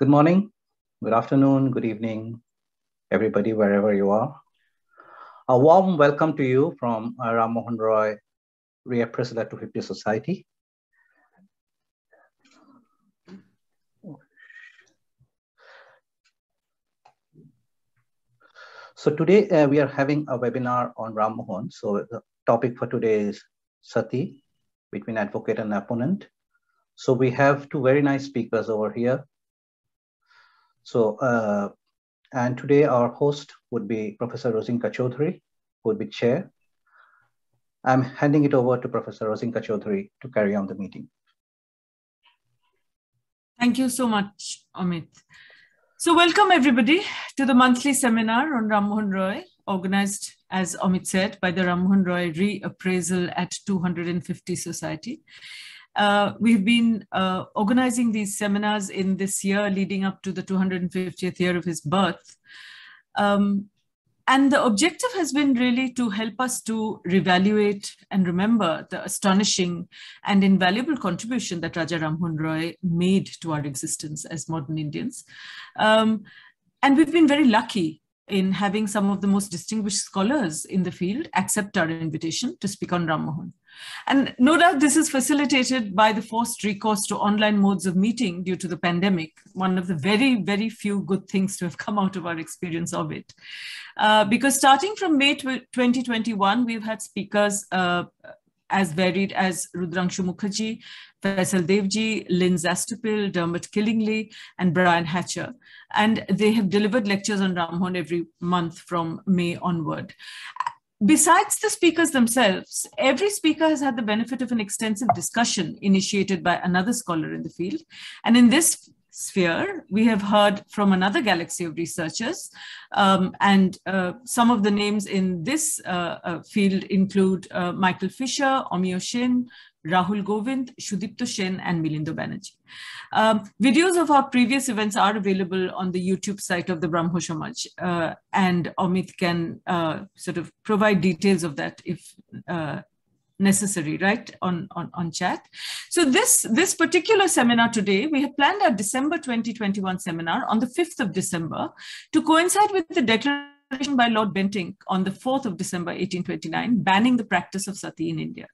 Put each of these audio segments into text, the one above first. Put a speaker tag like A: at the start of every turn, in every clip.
A: Good morning, good afternoon, good evening, everybody, wherever you are. A warm welcome to you from uh, Ram Mohan Roy Reappraisal at 250 Society. So today uh, we are having a webinar on Ram Mohan. So the topic for today is Sati, between advocate and opponent. So we have two very nice speakers over here. So, uh, and today our host would be Professor Rosinka Chaudhuri, who would be chair. I'm handing it over to Professor Rosinka Chaudhuri to carry on the meeting.
B: Thank you so much, Amit. So welcome everybody to the monthly seminar on Ram Roy, organized, as Amit said, by the Ram Roy Reappraisal at 250 Society. Uh, we've been uh, organizing these seminars in this year leading up to the 250th year of his birth. Um, and the objective has been really to help us to reevaluate and remember the astonishing and invaluable contribution that Raja Rammohun Roy made to our existence as modern Indians. Um, and we've been very lucky in having some of the most distinguished scholars in the field accept our invitation to speak on Ram Mohan. And no doubt this is facilitated by the forced recourse to online modes of meeting due to the pandemic, one of the very, very few good things to have come out of our experience of it. Uh, because starting from May 2021, we've had speakers uh, as varied as Rudrangshu Mukherjee, Faisal Devji, Lynn Zastoupil, Dermot Killingley, and Brian Hatcher. And they have delivered lectures on Ram Mohan every month from May onward besides the speakers themselves, every speaker has had the benefit of an extensive discussion initiated by another scholar in the field. And in this sphere, we have heard from another galaxy of researchers. Um, and uh, some of the names in this uh, uh, field include uh, Michael Fisher, Amiya Sen, Rahul Govind, Sudipta Sen, and Milinda Banerjee. Um, videos of our previous events are available on the YouTube site of the Brahmo Samaj, uh, and Amit can uh, sort of provide details of that if uh, necessary, right, on, on, on chat. So this, this particular seminar today, we have planned our December 2021 seminar on the 5th of December to coincide with the declaration by Lord Bentinck on the 4th of December 1829, banning the practice of sati in India.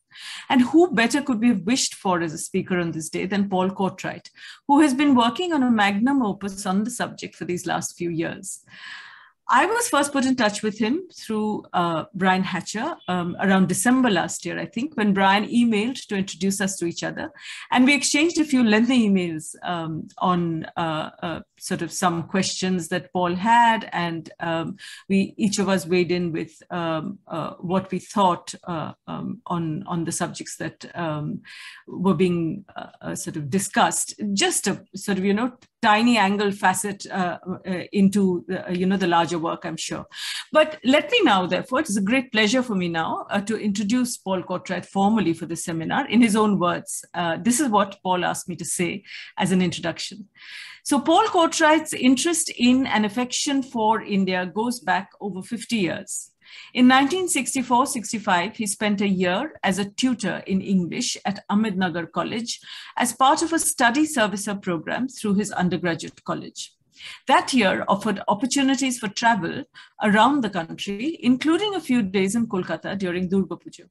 B: And who better could we have wished for as a speaker on this day than Paul Courtright, who has been working on a magnum opus on the subject for these last few years. I was first put in touch with him through uh, Brian Hatcher um, around December last year, I think, when Brian emailed to introduce us to each other. And we exchanged a few lengthy emails um, on uh, uh, sort of some questions that Paul had. And um, we each of us weighed in with um, uh, what we thought uh, um, on, on the subjects that um, were being uh, sort of discussed. Just a sort of, you know, tiny angle facet uh, uh, into the, uh, you know the larger work i'm sure but let me now therefore it is a great pleasure for me now uh, to introduce paul Courtright formally for the seminar in his own words uh, this is what paul asked me to say as an introduction so paul Courtright's interest in and affection for india goes back over 50 years in 1964-65, he spent a year as a tutor in English at Ahmednagar College as part of a study servicer program through his undergraduate college. That year offered opportunities for travel around the country, including a few days in Kolkata during Durga Puja.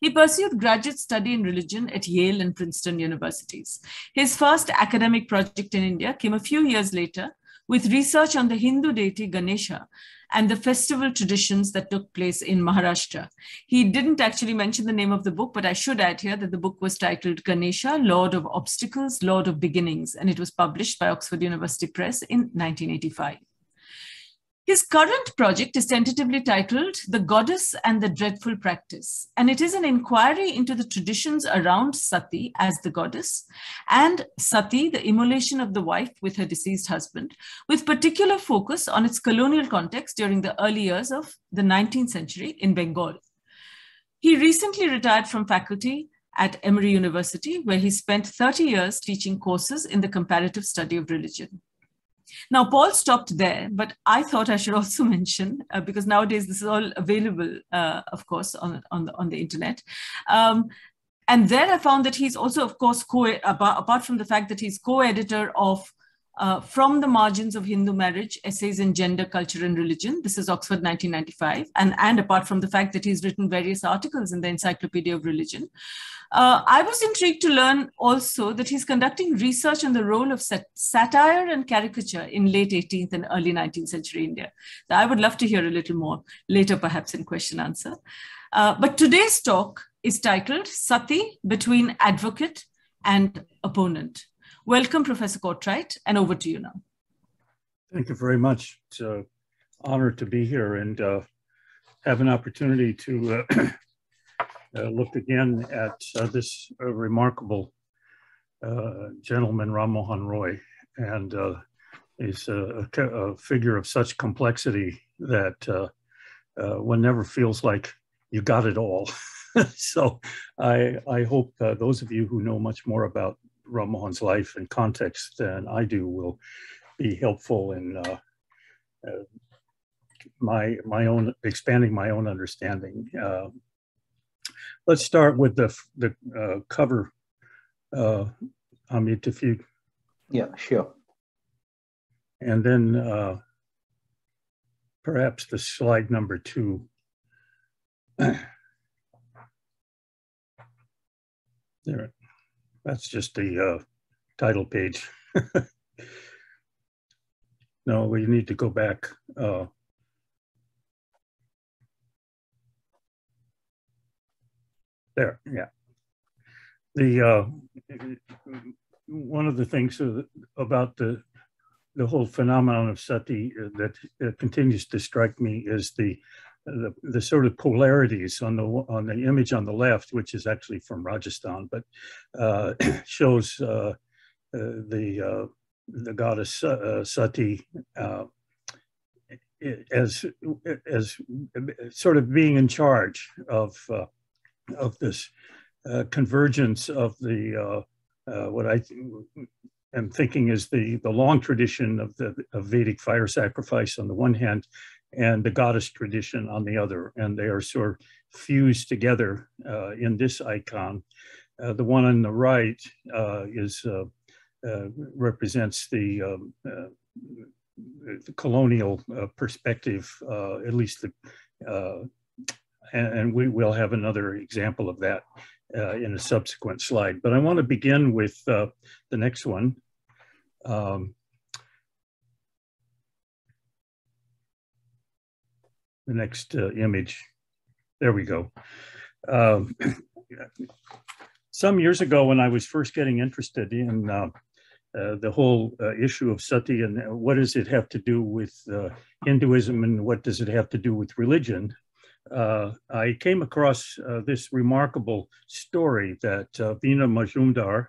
B: He pursued graduate study in religion at Yale and Princeton universities. His first academic project in India came a few years later with research on the Hindu deity Ganesha and the festival traditions that took place in Maharashtra. He didn't actually mention the name of the book, but I should add here that the book was titled Ganesha, Lord of Obstacles, Lord of Beginnings, and it was published by Oxford University Press in 1985. His current project is tentatively titled The Goddess and the Dreadful Practice, and it is an inquiry into the traditions around Sati as the goddess and Sati, the immolation of the wife with her deceased husband, with particular focus on its colonial context during the early years of the 19th century in Bengal. He recently retired from faculty at Emory University, where he spent 30 years teaching courses in the comparative study of religion. Now, Paul stopped there, but I thought I should also mention, uh, because nowadays this is all available, uh, of course, on, on, the, on the internet. Um, and there I found that he's also, of course, co apart from the fact that he's co-editor of uh, From the Margins of Hindu Marriage, Essays in Gender, Culture and Religion. This is Oxford 1995. And, and apart from the fact that he's written various articles in the Encyclopedia of Religion, uh, I was intrigued to learn also that he's conducting research on the role of sat- satire and caricature in late 18th and early 19th century India. I would love to hear a little more later, perhaps in question answer. Uh, but today's talk is titled Sati Between Advocate and Opponent. Welcome, Professor Courtright, and over to you now.
C: Thank you very much. It's an honor to be here and uh, have an opportunity to uh, uh, look again at uh, this uh, remarkable uh, gentleman, Ram Mohan Roy, and is a, a, figure of such complexity that one never feels like you got it all. so I, I hope those of you who know much more about Ram Mohan's life and context than I do will be helpful in uh, uh, my my own expanding my own understanding. Uh, let's start with the the uh, cover. Uh, Amit, if you
A: yeah, sure.
C: And then uh, perhaps the slide number two. there. That's just the uh, title page. no, we need to go back. Uh, there, yeah. The uh, one of the things about the the whole phenomenon of sati that continues to strike me is the the, the sort of polarities on the on the image on the left, which is actually from Rajasthan, but uh, shows uh, uh, the uh, the goddess uh, Sati as as sort of being in charge of of this convergence of the what I am thinking is the the long tradition of the of Vedic fire sacrifice on the one hand, and the goddess tradition on the other, and they are sort of fused together uh, in this icon. Uh, the one on the right uh, is uh, uh, represents the, um, the colonial perspective, at least the, and, and, we will have another example of that in a subsequent slide. But I want to begin with the next one. Um, the next uh, image. There we go. Um, some years ago, when I was first getting interested in uh, uh, the whole uh, issue of sati and what does it have to do with uh, Hinduism and what does it have to do with religion, uh, I came across this remarkable story that Vina Mazumdar,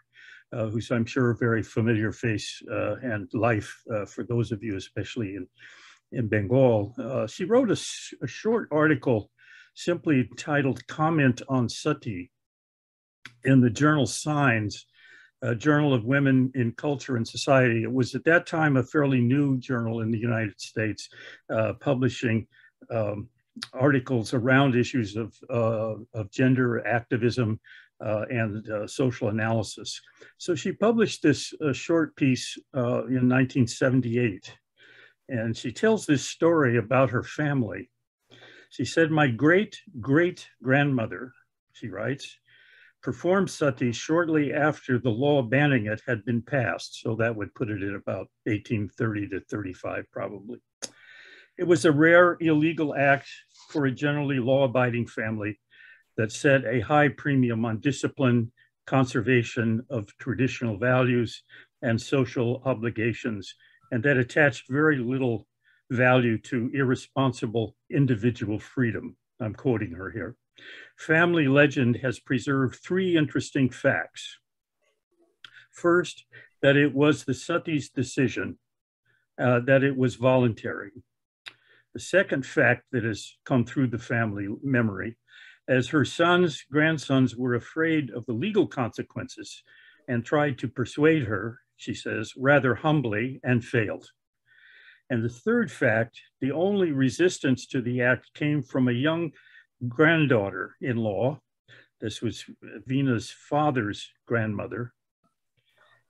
C: who's I'm sure a very familiar face and life for those of you, especially in in Bengal. Uh, she wrote a, a, short article simply titled Comment on Sati in the journal Signs, a journal of women in culture and society. It was at that time a fairly new journal in the United States, uh, publishing um, articles around issues of, uh, of gender activism uh, and uh, social analysis. So she published this uh, short piece in 1978 and she tells this story about her family. She said, My great great grandmother, she writes, performed sati shortly after the law banning it had been passed. So that would put it at about 1830 to 35, probably. It was a rare illegal act for a generally law abiding family that set a high premium on discipline, conservation of traditional values, and social obligations and that attached very little value to irresponsible individual freedom. I'm quoting her here. Family legend has preserved three interesting facts. First, that it was the Sati's decision, uh, that it was voluntary. The second fact that has come through the family memory, as her sons, grandsons were afraid of the legal consequences and tried to persuade her, she says, rather humbly and failed. And the third fact, the only resistance to the act came from a young granddaughter in law. This was Vina's father's grandmother.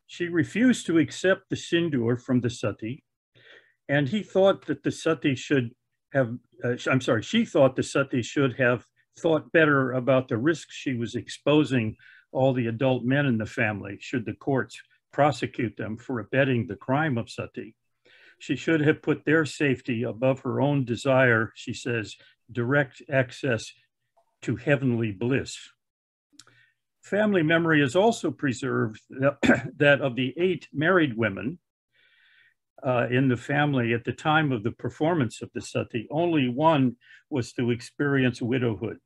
C: She refused to accept the sindoor from the sati, and he thought that the sati should have, uh, I'm sorry, she thought the sati should have thought better about the risks she was exposing all the adult men in the family should the courts prosecute them for abetting the crime of sati. She should have put their safety above her own desire, she says, direct access to heavenly bliss. Family memory is also preserved that of the eight married women uh, in the family at the time of the performance of the sati, only one was to experience widowhood.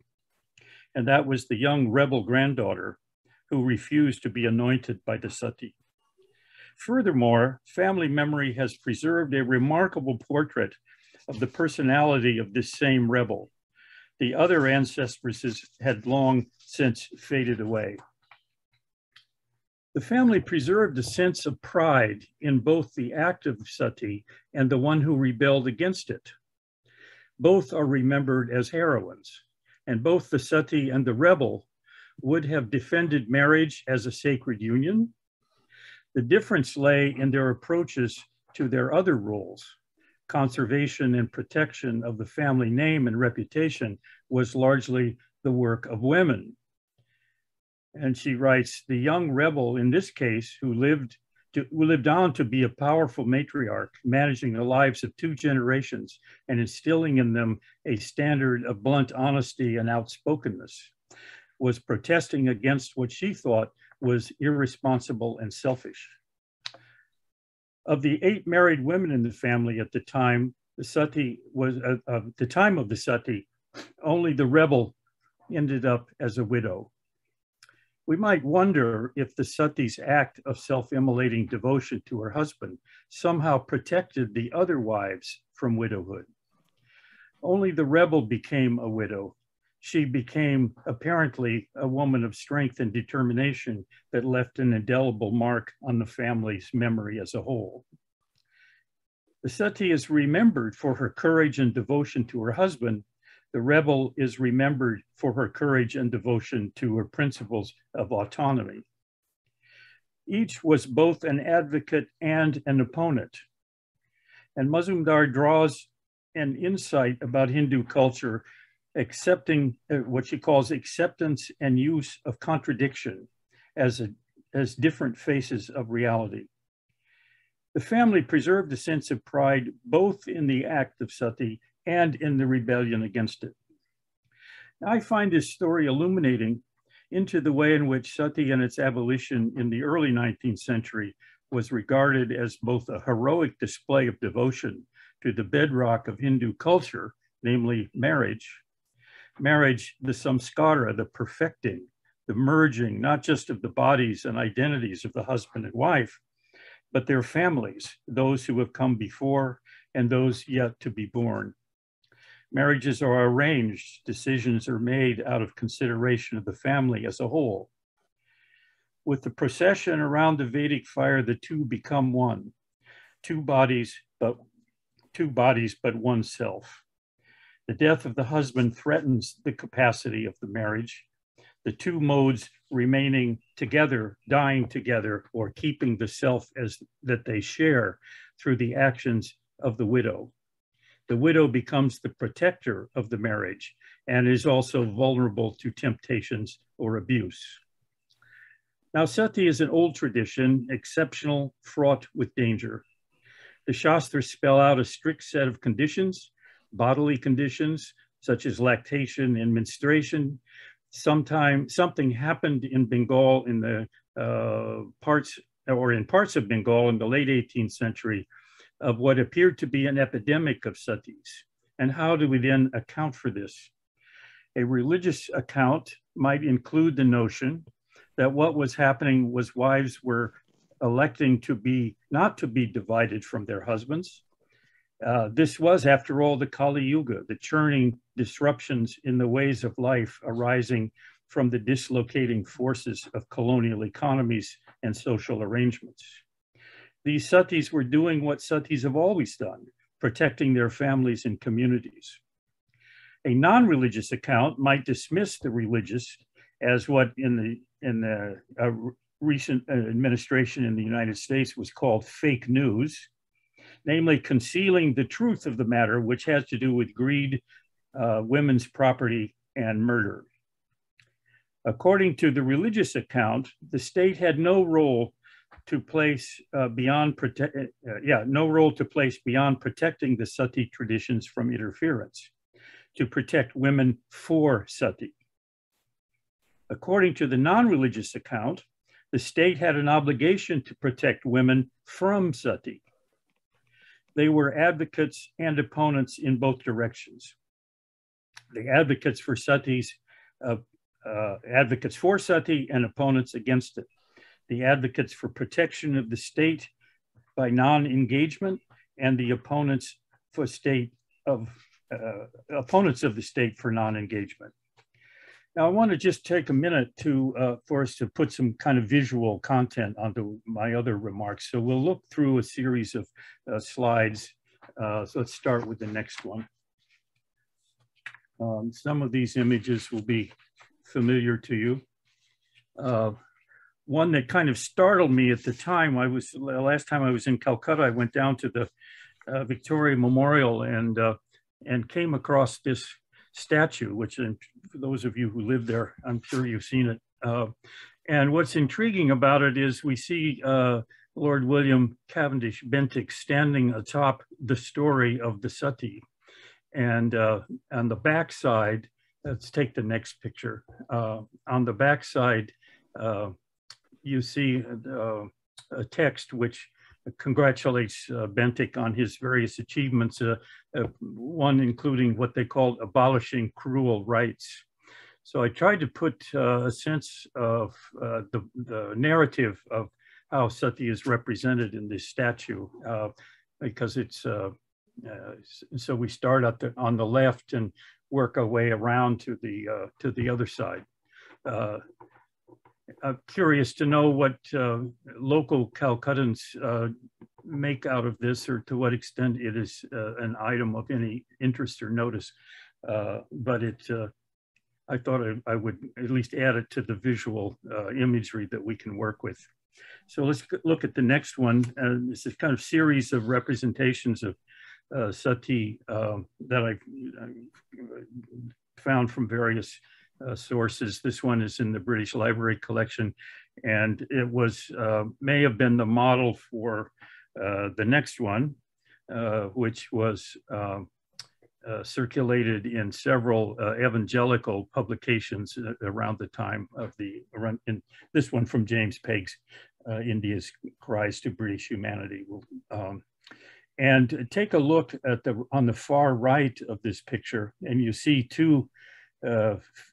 C: And that was the young rebel granddaughter who refused to be anointed by the sati. Furthermore, family memory has preserved a remarkable portrait of the personality of this same rebel. The other ancestresses had long since faded away. The family preserved a sense of pride in both the act of sati and the one who rebelled against it. Both are remembered as heroines, and both the sati and the rebel would have defended marriage as a sacred union. The difference lay in their approaches to their other roles. Conservation and protection of the family name and reputation was largely the work of women. And she writes, the young rebel in this case, who lived to, who lived on to be a powerful matriarch, managing the lives of two generations and instilling in them a standard of blunt honesty and outspokenness, was protesting against what she thought was irresponsible and selfish. Of the eight married women in the family at the time, the sati was uh, uh, the time of the sati, only the rebel ended up as a widow. We might wonder if the sati's act of self-immolating devotion to her husband somehow protected the other wives from widowhood. Only the rebel became a widow. She became apparently a woman of strength and determination that left an indelible mark on the family's memory as a whole. The sati is remembered for her courage and devotion to her husband, the rebel is remembered for her courage and devotion to her principles of autonomy. Each was both an advocate and an opponent. And Mazumdar draws an insight about Hindu culture, accepting uh, what she calls acceptance and use of contradiction as, a, as different faces of reality. The family preserved a sense of pride both in the act of sati and in the rebellion against it. I find this story illuminating into the way in which sati and its abolition in the early 19th century was regarded as both a heroic display of devotion to the bedrock of Hindu culture, namely marriage. Marriage, the samskara, the perfecting, the merging, not just of the bodies and identities of the husband and wife, but their families, those who have come before and those yet to be born. Marriages are arranged, decisions are made out of consideration of the family as a whole. With the procession around the Vedic fire, the two become one. Two bodies, but two bodies, but one self. The death of the husband threatens the capacity of the marriage. The two modes remaining together, dying together, or keeping the self as that they share through the actions of the widow the widow becomes the protector of the marriage and is also vulnerable to temptations or abuse. Now, sati is an old tradition, exceptional, fraught with danger. The Shastras spell out a strict set of conditions, bodily conditions, such as lactation and menstruation. Sometime something happened in Bengal in the uh, parts or in parts of Bengal in the late 18th century of what appeared to be an epidemic of satis. And how do we then account for this? A religious account might include the notion that what was happening was wives were electing to be not to be divided from their husbands. Uh, this was, after all, the Kali Yuga, the churning disruptions in the ways of life arising from the dislocating forces of colonial economies and social arrangements. These satis were doing what satis have always done, protecting their families and communities. A non-religious account might dismiss the religious as what in the in the uh, recent administration in the United States was called fake news, namely concealing the truth of the matter, which has to do with greed, uh, women's property, and murder. According to the religious account, the state had no role to place uh, beyond protect, uh, yeah, no role to place beyond protecting the sati traditions from interference, to protect women for sati. According to the non-religious account, the state had an obligation to protect women from sati. They were advocates and opponents in both directions. The advocates for satis, uh, uh, advocates for sati and opponents against it. The advocates for protection of the state by non-engagement and the opponents for state of uh, opponents of the state for non-engagement. Now, I want to just take a minute to uh, for us to put some kind of visual content onto my other remarks. So we'll look through a series of uh, slides. Uh, so let's start with the next one. Um, some of these images will be familiar to you. Uh, one that kind of startled me at the time, I was, last time I was in Calcutta, I went down to the uh, Victoria Memorial and, uh, and came across this statue, which for those of you who live there, I'm sure you've seen it. Uh, and what's intriguing about it is we see uh, Lord William Cavendish Bentinck standing atop the story of the Sati. And uh, on the backside, let's take the next picture. Uh, on the backside, uh, you see uh, a text which congratulates uh, Bentinck on his various achievements, uh, uh, one including what they called abolishing cruel rites. So I tried to put uh, a sense of uh, the, the, narrative of how Sati is represented in this statue, because it's, so we start at the, on the left and work our way around to the, to the other side. I'm curious to know what uh, local Calcuttans uh, make out of this or to what extent it is uh, an item of any interest or notice. Uh, but it, uh, I thought I, I, would at least add it to the visual uh, imagery that we can work with. So let's look at the next one. this is kind of series of representations of sati that I've found from various uh, sources. This one is in the British Library collection, and it was uh, may have been the model for uh, the next one, uh, which was um, uh, circulated in several evangelical publications around the time of the, around, in this one from James Peggs, India's Cries to British Humanity. Um, and take a look at the on the far right of this picture, and you see two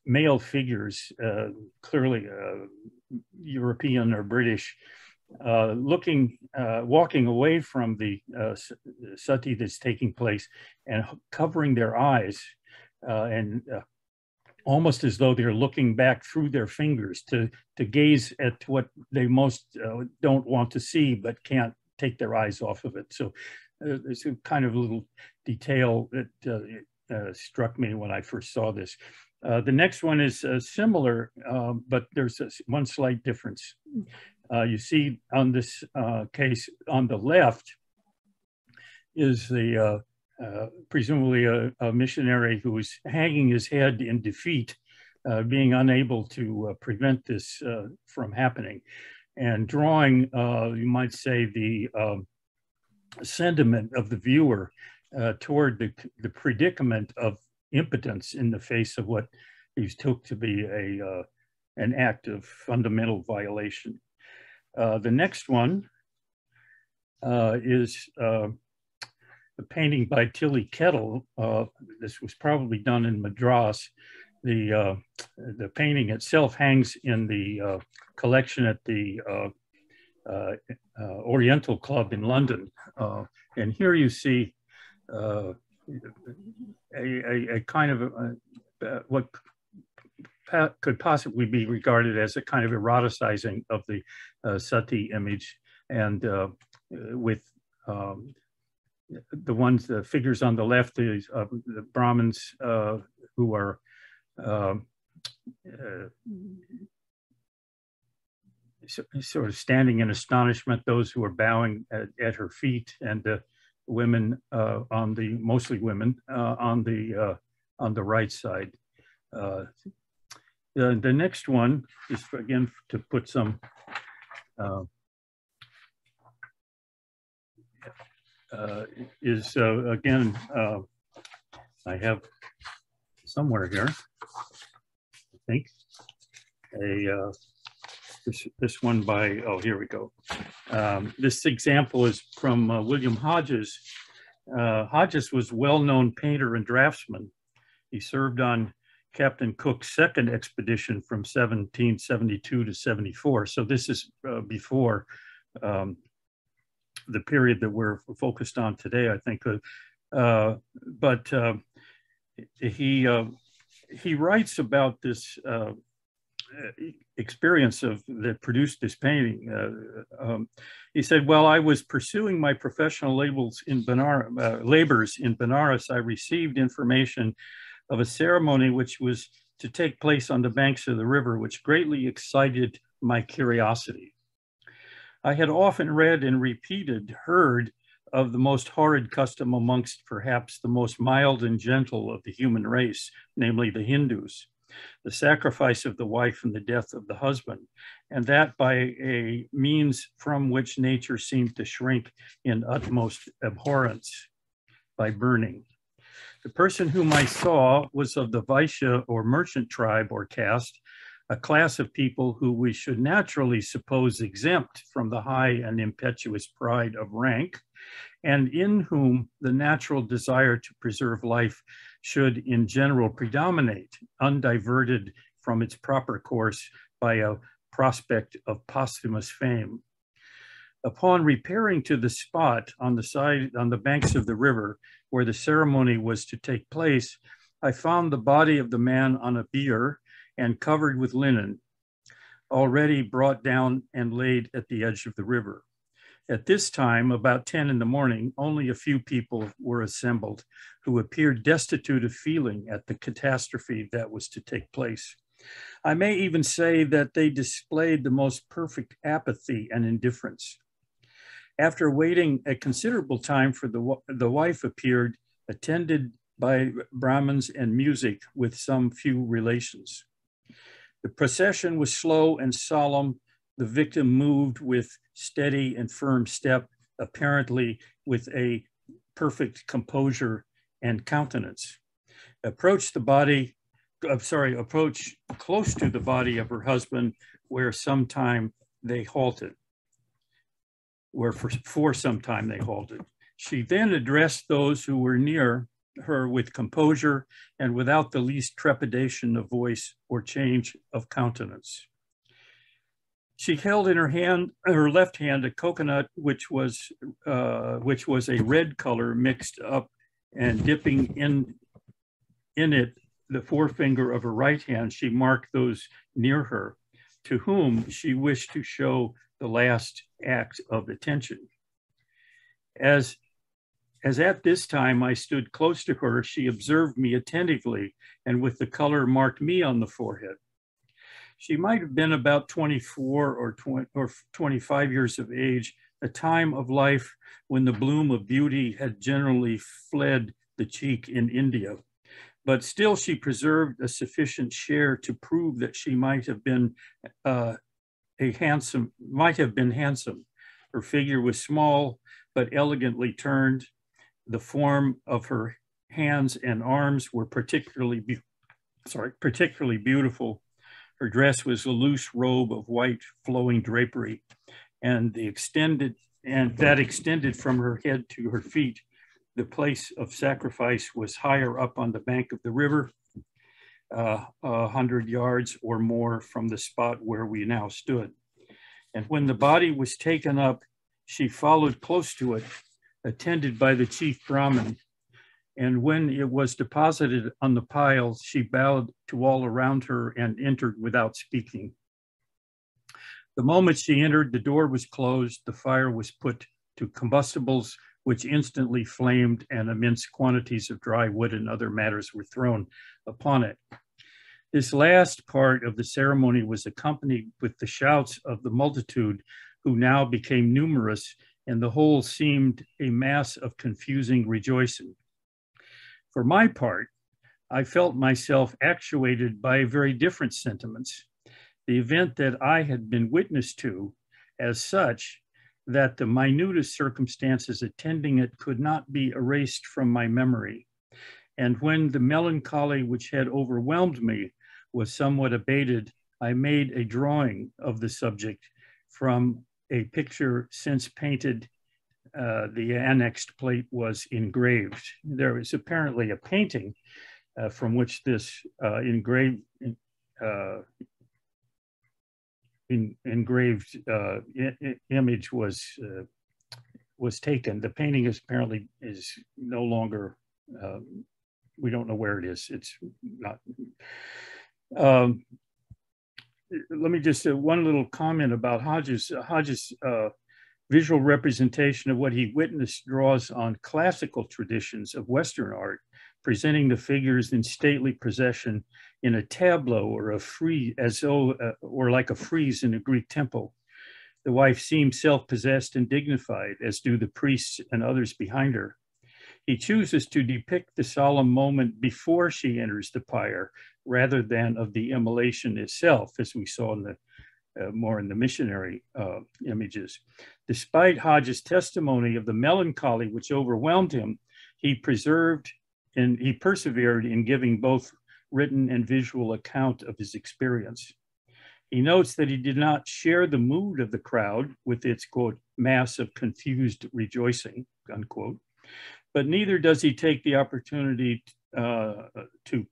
C: male figures, uh, clearly uh, European or British, uh, looking, uh, walking away from the sati that's taking place and covering their eyes and almost as though they're looking back through their fingers to, to gaze at what they most don't want to see but can't take their eyes off of it. So there's a kind of little detail that uh, struck me when I first saw this. Uh, the next one is uh, similar, um, but there's a, one slight difference. Uh, you see on this uh, case on the left is the uh, presumably a, a, missionary who is hanging his head in defeat, being unable to prevent this from happening, and drawing, you might say, the um, sentiment of the viewer uh, toward the, the predicament of impotence in the face of what is took to be a, uh, an act of fundamental violation. Uh, the next one uh, is uh, a painting by Tilly Kettle. Uh, this was probably done in Madras. The, the painting itself hangs in the collection at the Oriental Club in London. and here you see uh, a, a, kind of a, uh, what could possibly be regarded as a kind of eroticizing of the uh, sati image and uh, with um, the ones, the figures on the left, is uh, the Brahmins uh, who are um, sort of standing in astonishment, those who are bowing at, at her feet, and the women uh, on the mostly women uh, on the uh, on the right side. Uh, the, next one is again to put some uh, uh, is again I have somewhere here I think a this, this one by, oh, here we go. Um, this example is from uh, William Hodges. Uh, Hodges was well-known painter and draftsman. He served on Captain Cook's second expedition from 1772 to 74. So this is uh, before um, the period that we're focused on today, I think. Uh, uh, but uh, he he writes about this experience of that produced this painting. Uh, um, he said, "While I was pursuing my professional labels in Benar uh, labors in Benares, I received information of a ceremony which was to take place on the banks of the river, which greatly excited my curiosity. I had often read and repeated, heard." Of the most horrid custom amongst perhaps the most mild and gentle of the human race, namely the Hindus the sacrifice of the wife and the death of the husband, and that by a means from which nature seemed to shrink in utmost abhorrence by burning. The person whom I saw was of the Vaishya or merchant tribe or caste, a class of people who we should naturally suppose exempt from the high and impetuous pride of rank, and in whom the natural desire to preserve life should in general predominate, undiverted from its proper course by a prospect of posthumous fame. Upon repairing to the spot on the side, on the banks of the river where the ceremony was to take place, I found the body of the man on a bier and covered with linen, already brought down and laid at the edge of the river. At this time, about 10 in the morning, only a few people were assembled who appeared destitute of feeling at the catastrophe that was to take place. I may even say that they displayed the most perfect apathy and indifference. After waiting a considerable time for the, the wife appeared, attended by Brahmins and music with some few relations. The procession was slow and solemn. The victim moved with steady and firm step, apparently with a perfect composure and countenance. Approach the body, I'm sorry, approach close to the body of her husband, where sometime they halted, where for, for some time they halted. She then addressed those who were near her with composure and without the least trepidation of voice or change of countenance. She held in her hand, her left hand, a coconut, which was uh, which was a red color mixed up, and dipping in in it the forefinger of her right hand. She marked those near her, to whom she wished to show the last act of attention. As as at this time I stood close to her, she observed me attentively, and with the color marked me on the forehead. She might have been about 24 or, 20, or 25 years of age, a time of life when the bloom of beauty had generally fled the cheek in India. But still, she preserved a sufficient share to prove that she might have been uh, a handsome, might have been handsome. Her figure was small, but elegantly turned. The form of her hands and arms were particularly, sorry, particularly beautiful her dress was a loose robe of white flowing drapery and the extended and that extended from her head to her feet. The place of sacrifice was higher up on the bank of the river, uh, a hundred yards or more from the spot where we now stood. And when the body was taken up, she followed close to it, attended by the chief Brahmin and when it was deposited on the piles, she bowed to all around her and entered without speaking. The moment she entered, the door was closed, the fire was put to combustibles, which instantly flamed, and immense quantities of dry wood and other matters were thrown upon it. This last part of the ceremony was accompanied with the shouts of the multitude who now became numerous and the whole seemed a mass of confusing rejoicing. For my part, I felt myself actuated by very different sentiments. The event that I had been witness to, as such, that the minutest circumstances attending it could not be erased from my memory. And when the melancholy which had overwhelmed me was somewhat abated, I made a drawing of the subject from a picture since painted. Uh, the annexed plate was engraved. There is apparently a painting uh, from which this uh, engraved uh, in, engraved uh, image was uh, was taken. The painting is apparently is no longer. We don't know where it is. It's not. Um, let me just uh, one little comment about Hodges. Hodges' uh, visual representation of what he witnessed draws on classical traditions of Western art, presenting the figures in stately procession in a tableau or a frieze, as though, uh, or like a frieze in a Greek temple. The wife seems self-possessed and dignified, as do the priests and others behind her. He chooses to depict the solemn moment before she enters the pyre, rather than of the immolation itself, as we saw in the uh, more in the missionary uh, images. Despite Hodges' testimony of the melancholy which overwhelmed him, he preserved and he persevered in giving both written and visual account of his experience. He notes that he did not share the mood of the crowd with its quote, mass of confused rejoicing, unquote, but neither does he take the opportunity uh, to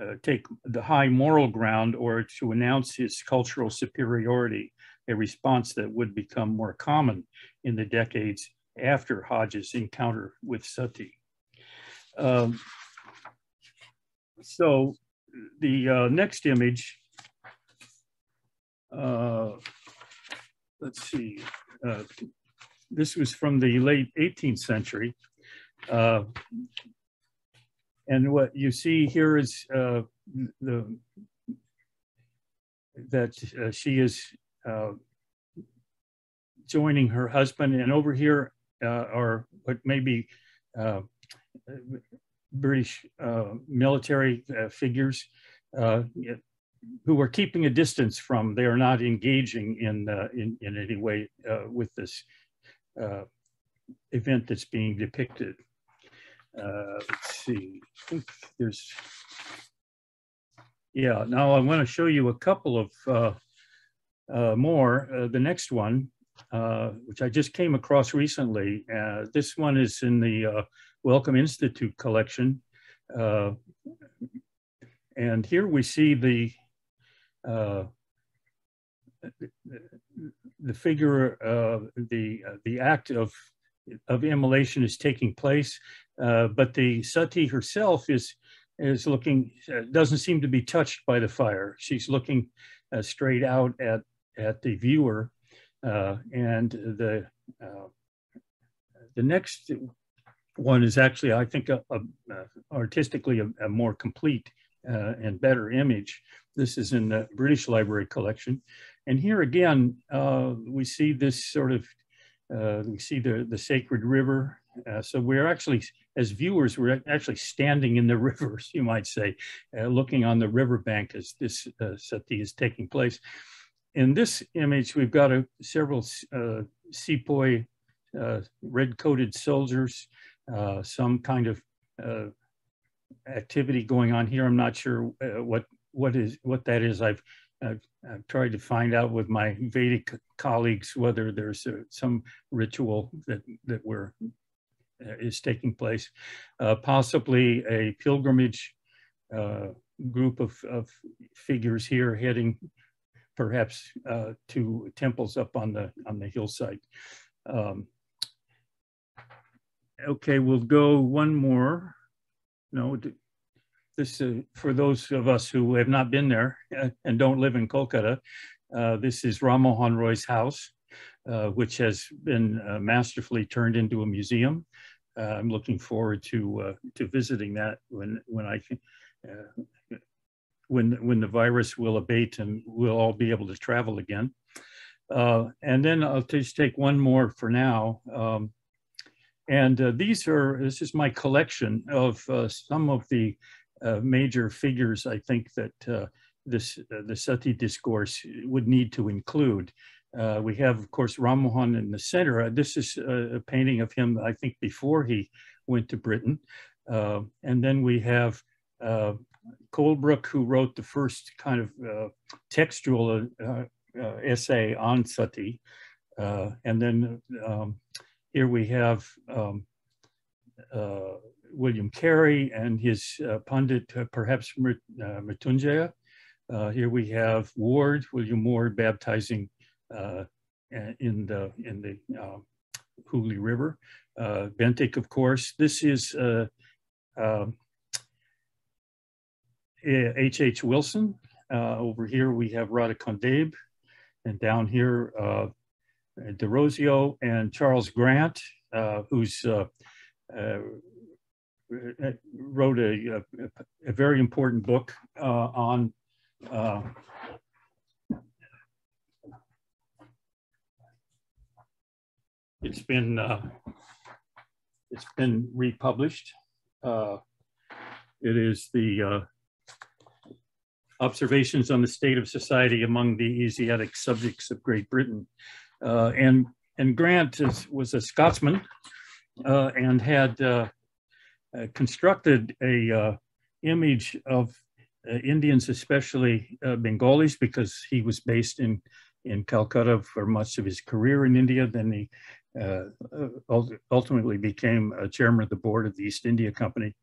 C: uh, uh, take the high moral ground or to announce his cultural superiority, a response that would become more common in the decades after Hodges' encounter with Sati. Um, so the uh, next image, uh, let's see, uh, this was from the late 18th century. Uh, and what you see here is uh, the that uh, she is joining her husband, and over here are what may be British uh, military uh, figures uh, who are keeping a distance from, they are not engaging in, in, in any way with this event that's being depicted. let's see, there's, yeah, now I want to show you a couple of uh, uh, more. Uh, the next one, which I just came across recently, this one is in the Wellcome Institute collection. Uh, and here we see the uh, the figure, uh, the the act of of immolation is taking place, uh, but the sati herself is is looking uh, doesn't seem to be touched by the fire. She's looking uh, straight out at at the viewer, and the the next one is actually, I think, a, a, a artistically a, more complete uh, and better image. This is in the British Library collection. And here again, uh, we see this sort of, uh, we see the, the sacred river. Uh, so we're actually, as viewers, we're actually standing in the rivers, you might say, uh, looking on the riverbank as this uh, sati is taking place. In this image, we've got a, several sepoy red-coated soldiers uh, some kind of uh, activity going on here. I'm not sure uh, what what is what that is. I've, I've, I've tried to find out with my Vedic colleagues whether there's a, some ritual that that we're uh, is taking place, uh, possibly a pilgrimage group of, of figures here heading perhaps to temples up on the on the hillside. Um, Okay, we'll go one more. No, this uh, for those of us who have not been there uh, and don't live in Kolkata, uh, this is Ram Mohan Roy's house, uh, which has been uh, masterfully turned into a museum. Uh, I'm looking forward to to visiting that when when I when when the virus will abate and we'll all be able to travel again. Uh, and then I'll just take one more for now. Um, and uh, these are, this is my collection of uh, some of the uh, major figures I think that uh, this uh, the Sati discourse would need to include. We have, of course, Ram Mohan in the center. this is a painting of him, I think, before he went to Britain. and then we have Colebrooke, who wrote the first kind of textual uh, essay on sati. Uh, and then um, here we have um, uh, William Carey and his pundit, perhaps Mrityunjaya. here we have Ward, William Ward, baptizing in the in the uh, Hooghly River. Uh, Bentinck, of course. This is uh, H.H. H. Wilson. over here we have Radhakant Deb, and down here, uh, Derozio and Charles Grant, uh, who's uh, uh wrote a, a, a, very important book uh, on it's been it's been republished. it is the observations on the state of society among the Asiatic subjects of Great Britain. Uh, and, and Grant is, was a Scotsman uh, and had uh, uh constructed a uh, image of uh, Indians, especially Bengalis, because he was based in, in Calcutta for much of his career in India. Then he ultimately became a chairman of the board of the East India Company.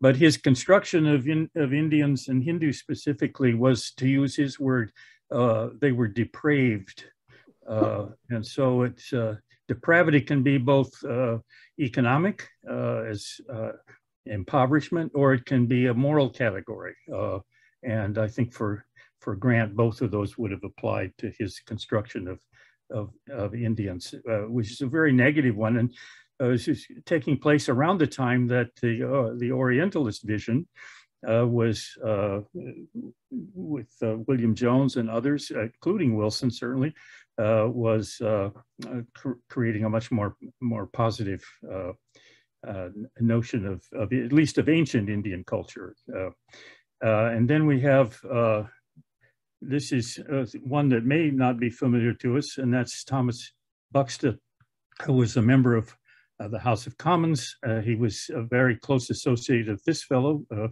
C: But his construction of, in, of Indians and Hindus specifically was, to use his word, uh, they were depraved. Uh, and so it's, uh, depravity can be both uh, economic uh, as uh, impoverishment, or it can be a moral category. and I think for, for Grant, both of those would have applied to his construction of, of, of Indians, which is a very negative one. And uh, was taking place around the time that the, uh, the Orientalist vision uh, was uh, with uh, William Jones and others, including Wilson certainly, uh, was cr creating a much more, more positive notion of, of, at least of ancient Indian culture. and then we have, this is one that may not be familiar to us, and that's Thomas Buxton, who was a member of uh, the House of Commons. Uh, he was a very close associate of this fellow, uh,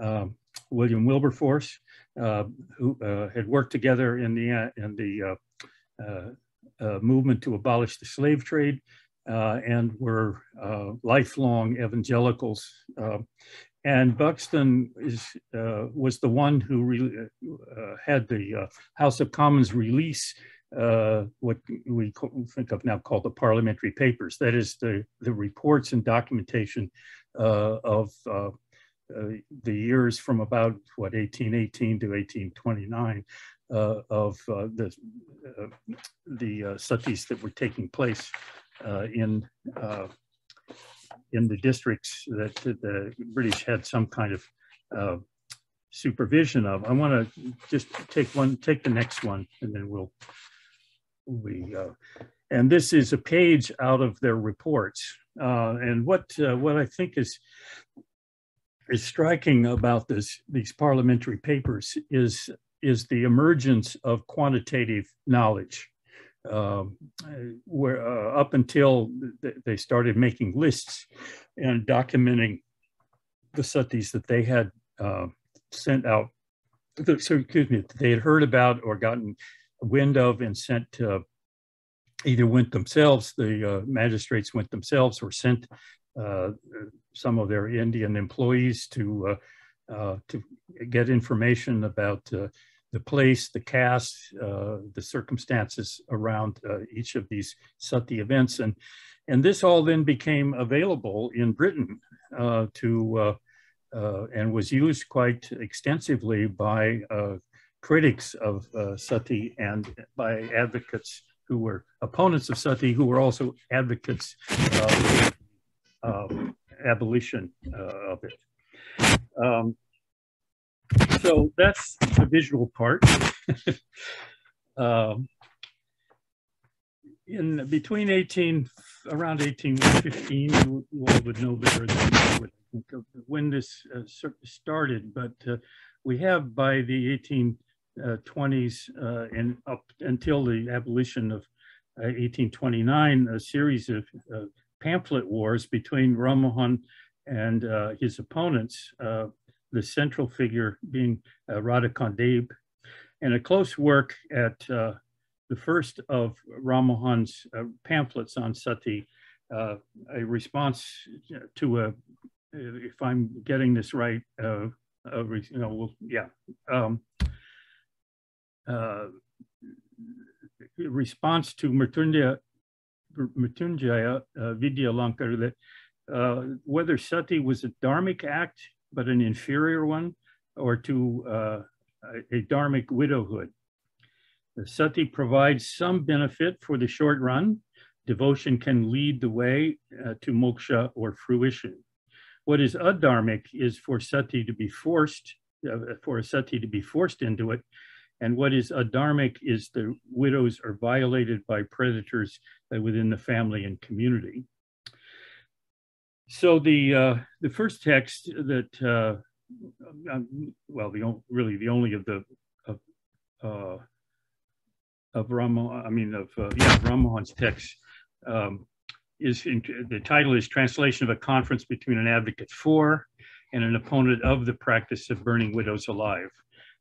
C: um, William Wilberforce, who had worked together in the, in the movement to abolish the slave trade. Uh, and were uh, lifelong evangelicals. Uh, and Buxton is, was the one who really had the House of Commons release uh, what we think of now called the parliamentary papers. That is the, the reports and documentation uh, of uh, uh the years from about what 1818 to 1829 uh, of uh, the the satis that were taking place in in the districts that the British had some kind of supervision of. I want to just take one, take the next one, and then we'll we uh, and this is a page out of their reports. Uh, and what uh, what I think is is striking about this these parliamentary papers is is the emergence of quantitative knowledge. Um, where uh, up until they started making lists and documenting the satis that they had uh, sent out, so excuse me, they had heard about or gotten wind of and sent to either went themselves, the uh, magistrates went themselves or sent uh, some of their Indian employees to, uh, uh to get information about uh, the place, the caste, uh, the circumstances around each of these sati events. And, and this all then became available in Britain to, and was used quite extensively by critics of uh, sati and by advocates who were opponents of sati who were also advocates of uh, abolition uh, of it. Um, so that's the visual part. um, in between 18, around 1815, you, all would know better than I would think of when this uh, started, but uh, we have by the 1820s uh, and up until the abolition of 1829, uh, a series of uh, pamphlet wars between Rammohun and uh, his opponents, the central figure being Radhakant Deb, and a close work at the first of Rammohun's uh, pamphlets on sati, uh, a response to a, if I'm getting this right, uh, a, you know, well, yeah, um, uh, response to Mrityunjaya, Mrityunjaya uh, Vidyalankar that uh, whether sati was a dharmic act, but an inferior one, or to uh, a, dharmic widowhood. The sati provides some benefit for the short run. Devotion can lead the way uh, to moksha or fruition. What is adharmic is for sati to be forced, uh, for a sati to be forced into it. And what is adharmic is the widows are violated by predators uh, within the family and community. So the uh, the first text that uh, um, well, the really the only of the of, uh, of Ramo, I mean of uh, yeah Rammohun's text um, is in, the title is translation of a conference between an advocate for and an opponent of the practice of burning widows alive.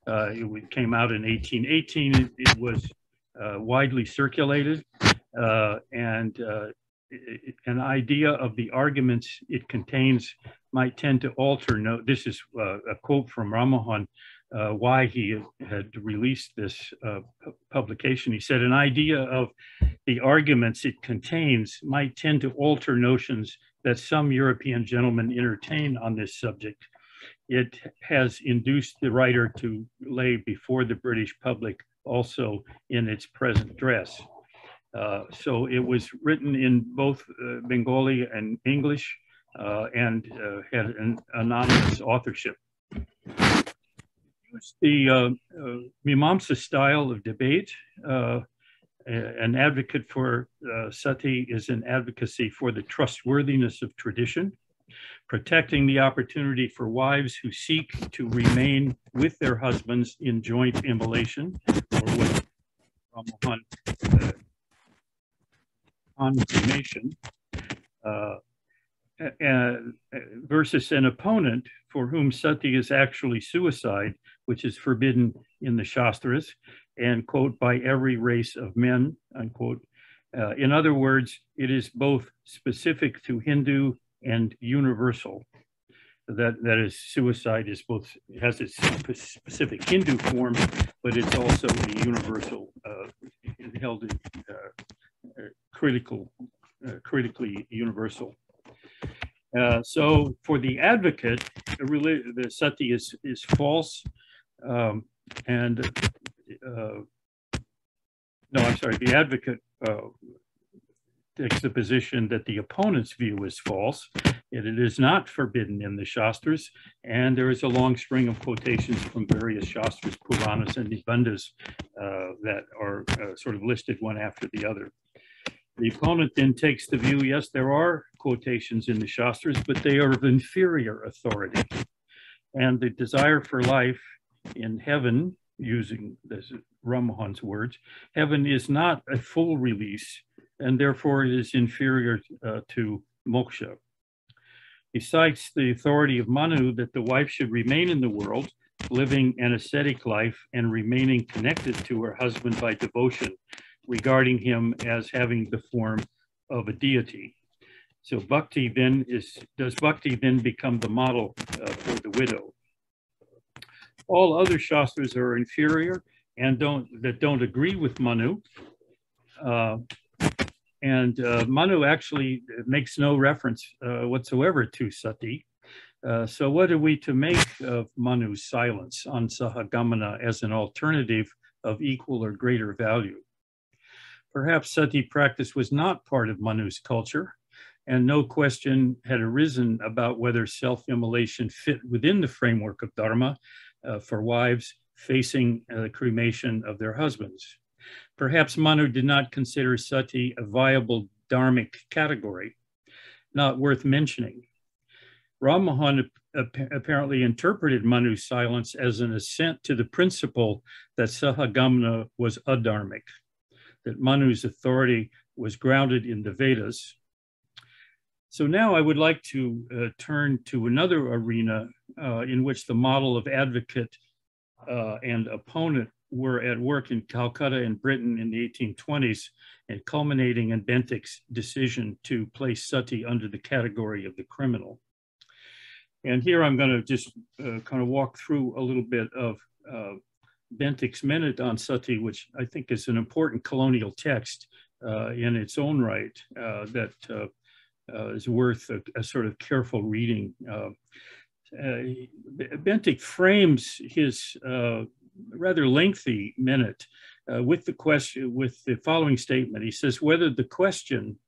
C: Uh, it came out in 1818. It, it was uh, widely circulated, uh, and uh, an idea of the arguments it contains might tend to alter. No, this is uh, a quote from Rammohun uh, why he had released this uh, publication. He said, an idea of the arguments it contains might tend to alter notions that some European gentlemen entertain on this subject. It has induced the writer to lay before the British public also in its present dress. Uh, so it was written in both uh, Bengali and English uh, and uh, had an anonymous authorship use the uh, Mimamsa style of debate. An advocate for sati is an advocacy for the trustworthiness of tradition, protecting the opportunity for wives who seek to remain with their husbands in joint immolation or with uh, consummation. Uh, uh, versus an opponent for whom sati is actually suicide, which is forbidden in the Shastras, and quote, by every race of men, unquote. Uh, in other words, it is both specific to Hindu and universal. That, that is, suicide is both, has its specific Hindu form, but it's also a universal, uh, held uh, uh, critical, uh, critically universal. Uh, so for the advocate, the, sati is, is false. Um, and uh, no, I'm sorry, the advocate uh, takes the position that the opponent's view is false. It, it is not forbidden in the Shastras, and there is a long string of quotations from various Shastras, Puranas, and Nibandhas uh, that are uh, sort of listed one after the other. The opponent then takes the view, yes, there are quotations in the Shastras, but they are of inferior authority. And the desire for life in heaven, using this Rammohun's words, heaven is not a full release, and therefore it is inferior uh, to moksha. He cites the authority of Manu that the wife should remain in the world, living an ascetic life and remaining connected to her husband by devotion, regarding him as having the form of a deity. So bhakti then is, does bhakti then become the model uh, for the widow? All other shastras are inferior and don't that don't agree with Manu. Uh, and uh, Manu actually makes no reference uh, whatsoever to sati. Uh, so what are we to make of Manu's silence on Sahagamana as an alternative of equal or greater value? Perhaps sati practice was not part of Manu's culture, and no question had arisen about whether self immolation fit within the framework of Dharma, uh, for wives facing uh, the cremation of their husbands. Perhaps Manu did not consider sati a viable dharmic category, not worth mentioning. Ram Mohan apparently interpreted Manu's silence as an assent to the principle that Sahagamana was adharmic, that Manu's authority was grounded in the Vedas. So now I would like to uh, turn to another arena uh, in which the model of advocate uh, and opponent were at work in Calcutta and Britain in the 1820s and culminating in Bentinck's decision to place sati under the category of the criminal. And here I'm going to just uh, kind of walk through a little bit of uh, Bentinck's Minute on Sati, which I think is an important colonial text uh, in its own right uh, that uh, uh, is worth a, a, sort of careful reading. Bentinck frames his rather lengthy minute with the question, with the following statement. He says, whether the question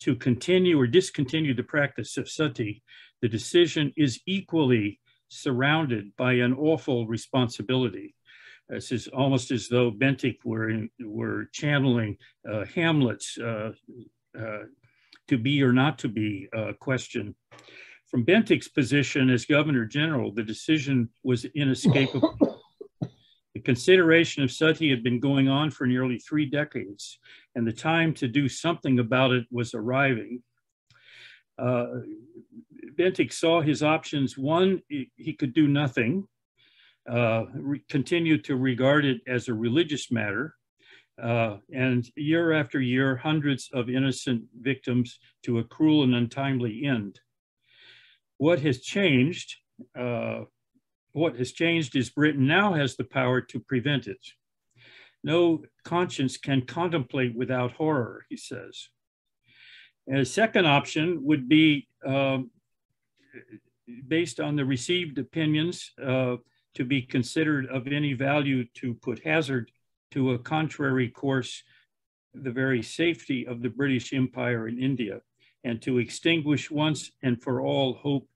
C: to continue or discontinue the practice of sati the decision is equally surrounded by an awful responsibility. This is almost as though Bentinck were, in, were channeling uh, Hamlet's uh, uh, to be or not to be question. From Bentinck's position as Governor General, the decision was inescapable. the consideration of sati had been going on for nearly three decades, and the time to do something about it was arriving. Uh, saw his options. One, he could do nothing, uh, continue to regard it as a religious matter, uh, and year after year, hundreds of innocent victims to a cruel and untimely end. What has changed? Uh, what has changed is Britain now has the power to prevent it. No conscience can contemplate without horror, he says. And a second option would be um, based on the received opinions uh, to be considered of any value to put hazard to a contrary course the very safety of the British Empire in India and to extinguish once and for all hope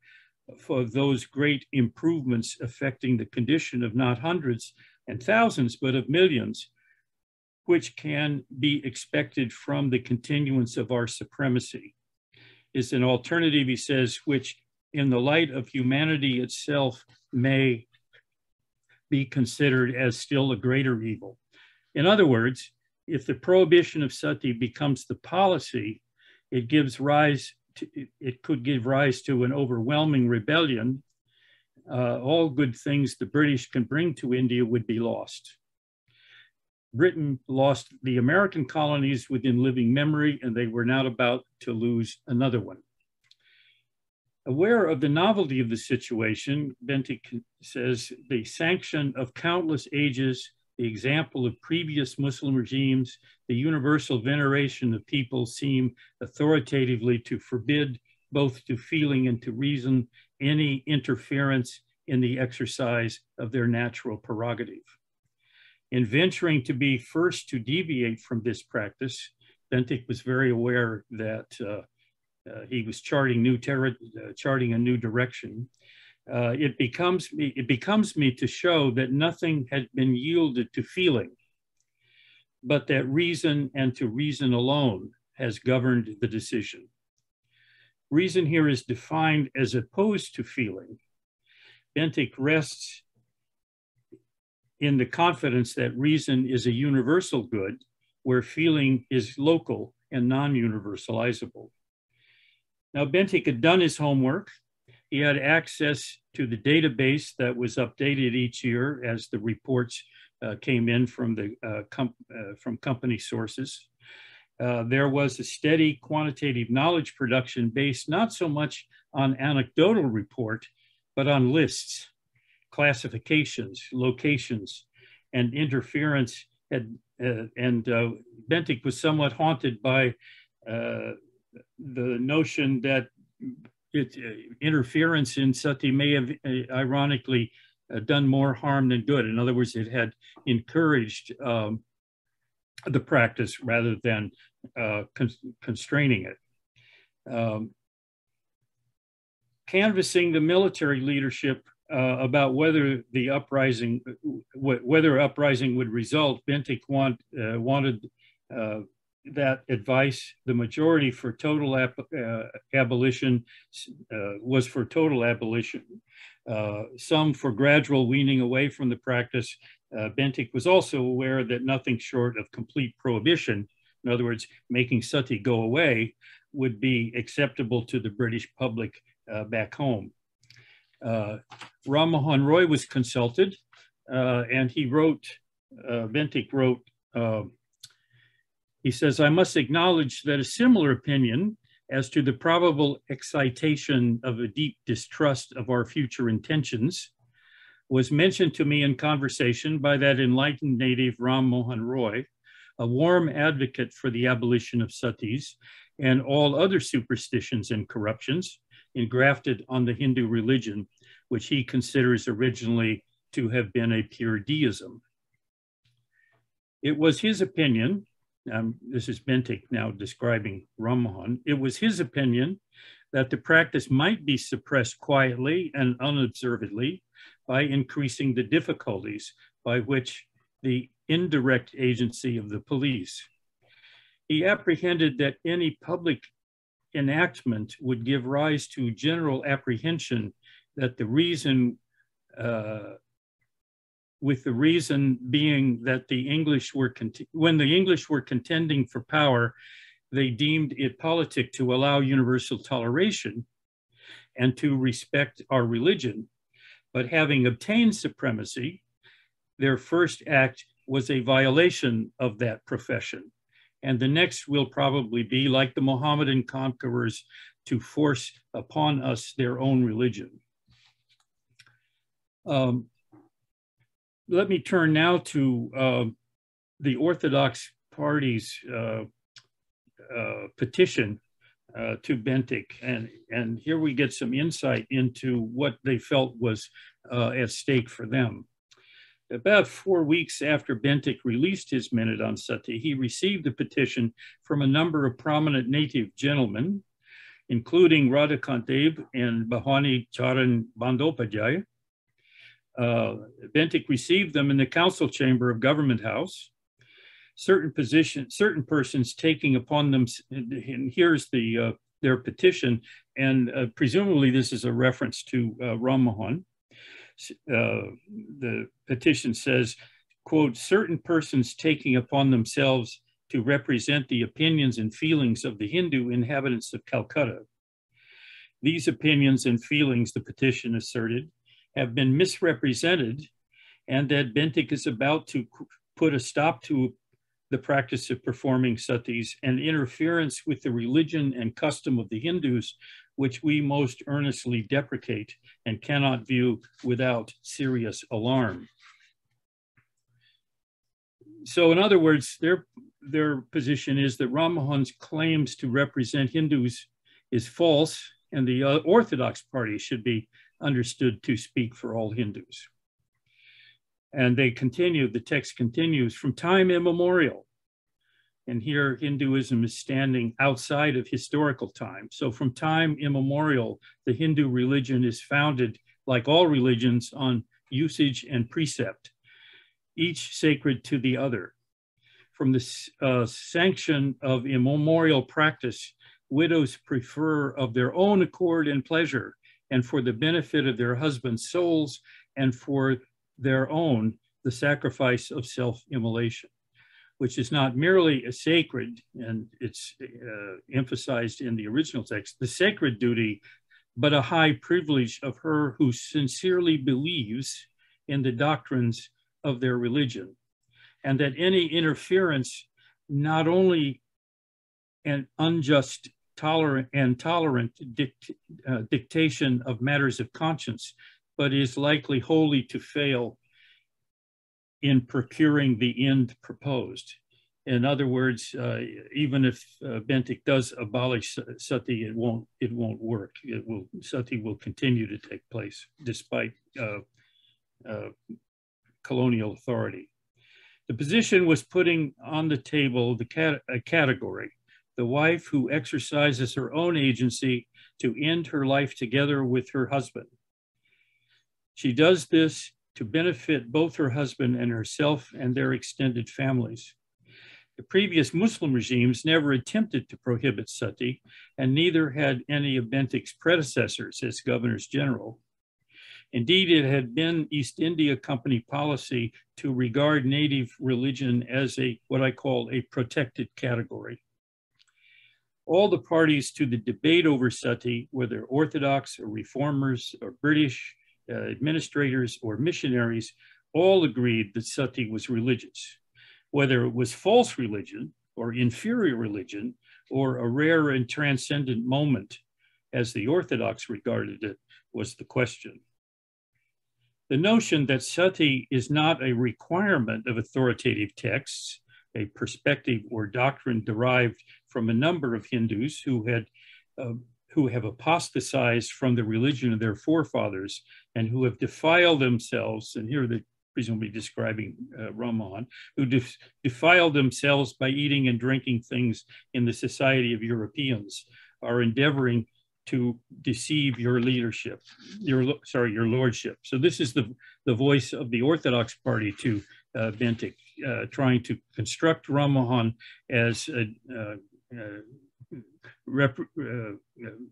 C: for those great improvements affecting the condition of not hundreds and thousands, but of millions, which can be expected from the continuance of our supremacy. Is an alternative, he says, which in the light of humanity itself may be considered as still a greater evil. In other words, if the prohibition of sati becomes the policy, it gives rise to, it could give rise to an overwhelming rebellion. Uh, all good things the British can bring to India would be lost. Britain lost the American colonies within living memory, and they were not about to lose another one. Aware of the novelty of the situation, Bentinck says the sanction of countless ages, the example of previous Muslim regimes, the universal veneration of people seem authoritatively to forbid both to feeling and to reason any interference in the exercise of their natural prerogative. In venturing to be first to deviate from this practice, Bentinck was very aware that uh, he was charting new terri- uh, charting a new direction. Uh, it becomes me it becomes me to show that nothing had been yielded to feeling, but that reason and to reason alone has governed the decision. Reason here is defined as opposed to feeling. Bentinck rests in the confidence that reason is a universal good, where feeling is local and non-universalizable. Now, Bentinck had done his homework. He had access to the database that was updated each year as the reports uh, came in from, the, uh, com uh, from company sources. Uh, there was a steady quantitative knowledge production based not so much on anecdotal report, but on lists, classifications, locations, and interference. Had, uh, and uh, Bentinck was somewhat haunted by the notion that it, uh, interference in sati may have uh, ironically uh, done more harm than good. In other words, it had encouraged um, the practice rather than uh, con constraining it. Um, canvassing the military leadership uh, about whether the uprising, whether uprising would result, want, uh, wanted uh, that advice. The majority for total ab uh, abolition uh, was for total abolition. Uh, some for gradual weaning away from the practice. Bentinck was also aware that nothing short of complete prohibition, in other words, making sati go away, would be acceptable to the British public back home. Uh, Ram Mohan Roy was consulted uh, and he wrote, uh, Bentinck wrote, uh, he says, I must acknowledge that a similar opinion as to the probable excitation of a deep distrust of our future intentions was mentioned to me in conversation by that enlightened native Ram Mohan Roy, a warm advocate for the abolition of satis and all other superstitions and corruptions, engrafted on the Hindu religion, which he considers originally to have been a pure deism. It was his opinion, um, this is Bentinck now describing Ram Mohan, it was his opinion that the practice might be suppressed quietly and unobservedly by increasing the difficulties by which the indirect agency of the police. He apprehended that any public enactment would give rise to general apprehension that the reason, uh, with the reason being that the English were, when the English were contending for power, they deemed it politic to allow universal toleration and to respect our religion. But having obtained supremacy, their first act was a violation of that profession. And the next will probably be, like the Mohammedan conquerors, to force upon us their own religion. Um, let me turn now to uh, the Orthodox Party's uh, uh, petition uh, to Bentinck. And, and here we get some insight into what they felt was uh, at stake for them. About four weeks after Bentinck released his minute on sati, he received a petition from a number of prominent native gentlemen, including Radhakant and Bhabani Charan Bandyopadhyay. Uh, Bentinck received them in the council chamber of Government House. Certain position, certain persons taking upon them, and here's the uh, their petition, and uh, presumably this is a reference to uh, Ram Mohan uh, the petition says, quote, certain persons taking upon themselves to represent the opinions and feelings of the Hindu inhabitants of Calcutta. These opinions and feelings, the petition asserted, have been misrepresented and that Bentinck is about to put a stop to the practice of performing satis and interference with the religion and custom of the Hindus which we most earnestly deprecate and cannot view without serious alarm. So in other words, their, their position is that Ram Mohan's claims to represent Hindus is false and the uh, Orthodox party should be understood to speak for all Hindus. And they continue, the text continues, from time immemorial, and here Hinduism is standing outside of historical time. So from time immemorial, the Hindu religion is founded, like all religions, on usage and precept, each sacred to the other. From the uh, sanction of immemorial practice, widows prefer of their own accord and pleasure, and for the benefit of their husbands' souls, and for their own, the sacrifice of self-immolation which is not merely a sacred, and it's uh, emphasized in the original text, the sacred duty, but a high privilege of her who sincerely believes in the doctrines of their religion. And that any interference, not only an unjust tolerant and tolerant dict, uh, dictation of matters of conscience, but is likely wholly to fail in procuring the end proposed. In other words, uh, even if uh, Bentinck does abolish sati, it won't it won't work. It will sati will continue to take place despite uh, uh colonial authority. The position was putting on the table the cat a category, the wife who exercises her own agency to end her life together with her husband She does this to benefit both her husband and herself and their extended families. The previous Muslim regimes never attempted to prohibit sati, and neither had any of Bentinck's predecessors as governors general. Indeed, it had been East India Company policy to regard native religion as a what I call a protected category. All the parties to the debate over sati, whether Orthodox or reformers or British uh, administrators or missionaries, all agreed that sati was religious. Whether it was false religion or inferior religion or a rare and transcendent moment, as the Orthodox regarded it, was the question. The notion that sati is not a requirement of authoritative texts, a perspective or doctrine derived from a number of Hindus who had uh, who have apostatized from the religion of their forefathers and who have defiled themselves, and here they're presumably describing uh, who def defiled themselves by eating and drinking things in the society of Europeans, are endeavoring to deceive your leadership, your sorry, your lordship. So this is the the voice of the Orthodox Party to uh, uh, trying to construct Rammohun as a, uh, rep, uh,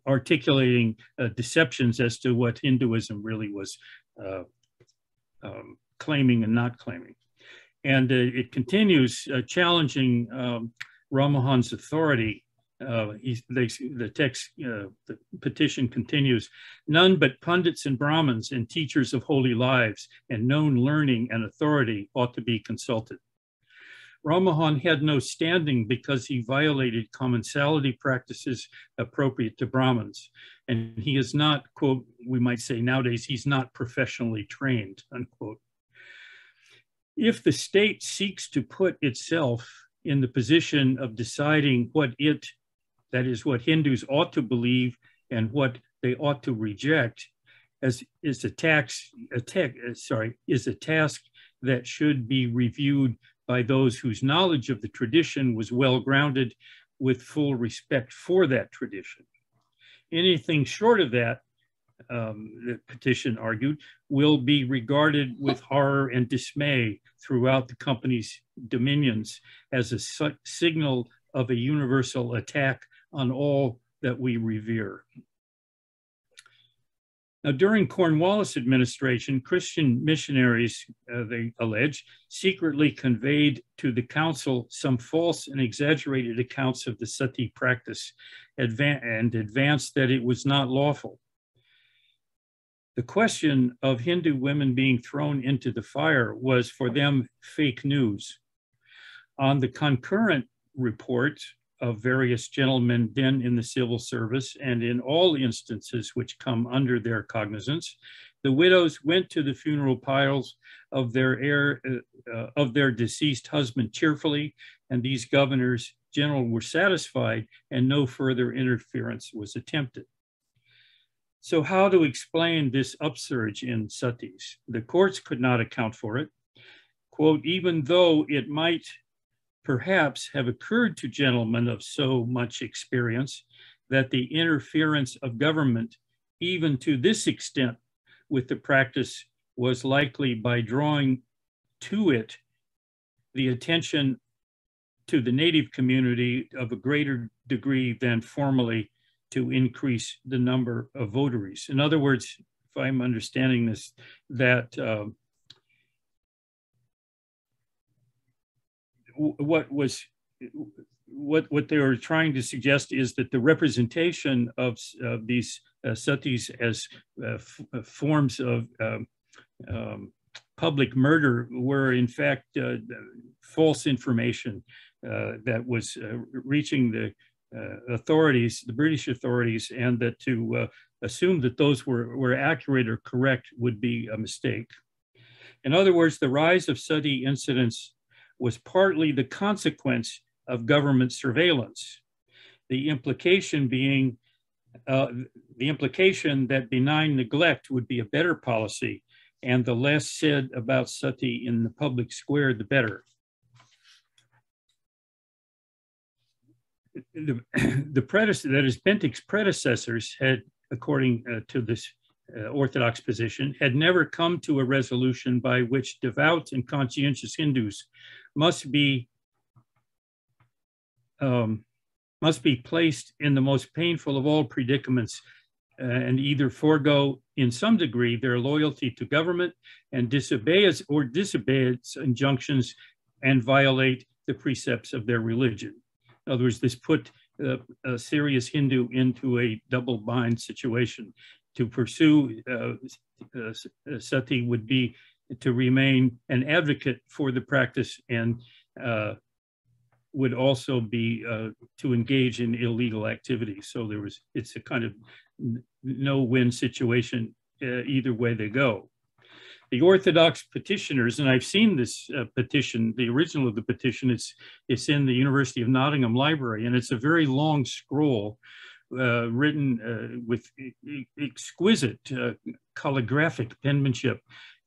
C: articulating uh, deceptions as to what Hinduism really was um, claiming and not claiming. And it continues challenging um, Rammohun's authority uh, they, the text, uh, the petition continues, none but pundits and Brahmins and teachers of holy lives and known learning and authority ought to be consulted. Rammohun had no standing because he violated commensality practices appropriate to Brahmins. And he is not, quote, we might say nowadays, he's not professionally trained, unquote. If the state seeks to put itself in the position of deciding what it that is what Hindus ought to believe and what they ought to reject, as is a tax, a tech, sorry, is a task that should be reviewed by those whose knowledge of the tradition was well grounded with full respect for that tradition. Anything short of that, um, the petition argued, will be regarded with horror and dismay throughout the company's dominions as a signal of a universal attack on all that we revere. Now, during Cornwallis administration, Christian missionaries, uh, they allege, secretly conveyed to the council some false and exaggerated accounts of the sati practice advan and advanced that it was not lawful. The question of Hindu women being thrown into the fire was for them fake news. On the concurrent report, of various gentlemen then in the civil service and in all instances which come under their cognizance, the widows went to the funeral piles of their heir, uh, of their deceased husband cheerfully, and these governors general were satisfied and no further interference was attempted. So how to explain this upsurge in satis? The courts could not account for it. Quote, even though it might perhaps have occurred to gentlemen of so much experience that the interference of government, even to this extent, with the practice was likely by drawing to it the attention to the native community of a greater degree than formerly to increase the number of votaries. In other words, if I'm understanding this, that uh, what was what what they were trying to suggest is that the representation of uh, these uh, satis as uh, uh forms of um, um, public murder were in fact uh, false information uh, that was reaching the authorities, the British authorities, and that to assume that those were, were accurate or correct would be a mistake. In other words, the rise of sati incidents was partly the consequence of government surveillance. The implication being, uh, the implication that benign neglect would be a better policy and the less said about sati in the public square, the better. The, the predecessor, that is, Bentinck's predecessors had, according uh, to this Orthodox position, had never come to a resolution by which devout and conscientious Hindus must be um, must be placed in the most painful of all predicaments uh, and either forego in some degree their loyalty to government and disobey its or disobey its injunctions and violate the precepts of their religion. In other words, this put uh, a serious Hindu into a double bind situation. To pursue uh, uh, sati would be to remain an advocate for the practice and uh, would also be uh, to engage in illegal activity. So there was, it's a kind of no-win situation uh, either way they go. The Orthodox petitioners, and I've seen this uh, petition, the original of the petition, it's, it's in the University of Nottingham Library, and it's a very long scroll uh, written uh, with exquisite uh, calligraphic penmanship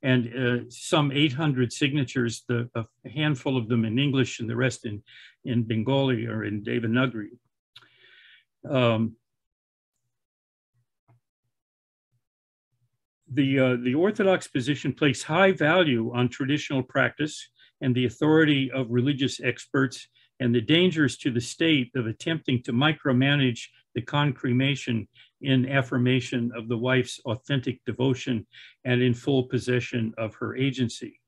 C: and uh, some 800 signatures, the, a handful of them in English and the rest in, in Bengali or in Devanagari. Um, the, uh, the Orthodox position placed high value on traditional practice and the authority of religious experts and the dangers to the state of attempting to micromanage the concremation in affirmation of the wife's authentic devotion and in full possession of her agency.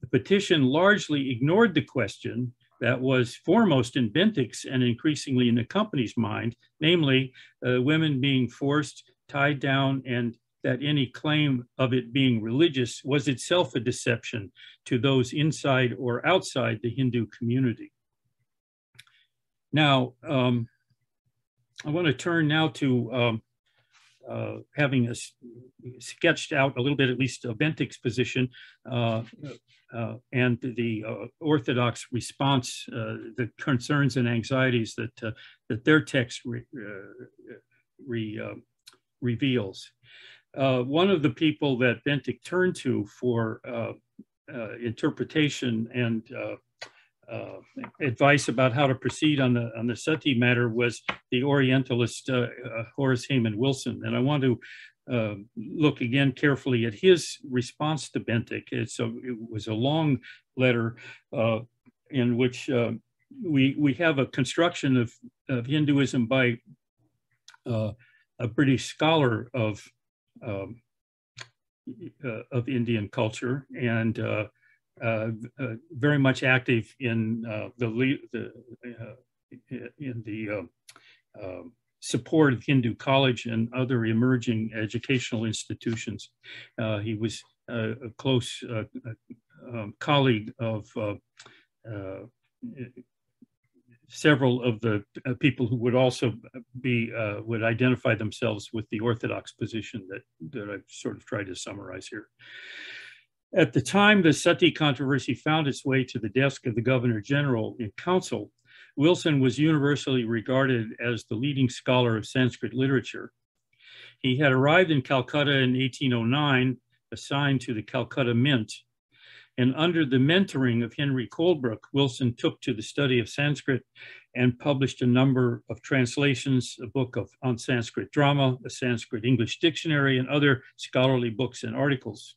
C: The petition largely ignored the question that was foremost in Bentinck's and increasingly in the company's mind, namely uh, women being forced, tied down, and that any claim of it being religious was itself a deception to those inside or outside the Hindu community. Now, um, I want to turn now to um, uh, having a, sketched out a little bit, at least, of Bentinck's position uh, uh, and the uh, Orthodox response, uh, the concerns and anxieties that uh, that their text re, re, reveals. one of the people that Bentinck turned to for interpretation and uh, advice about how to proceed on the on the sati matter was the Orientalist uh, uh, Horace Hayman Wilson, and I want to uh, look again carefully at his response to Bentinck. It's a, it was a long letter uh, in which we we have a construction of, of Hinduism by a British scholar of um, of Indian culture and very much active in uh, the, the in the um, support of Hindu College and other emerging educational institutions. he was a close um, colleague of several of the uh, people who would also be uh, would identify themselves with the orthodox position that that I've sort of tried to summarize here. At the time the Sati controversy found its way to the desk of the Governor General in Council, Wilson was universally regarded as the leading scholar of Sanskrit literature. He had arrived in Calcutta in 1809, assigned to the Calcutta Mint, and under the mentoring of Henry Colebrooke, Wilson took to the study of Sanskrit and published a number of translations, a book of, on Sanskrit drama, a Sanskrit English dictionary, and other scholarly books and articles.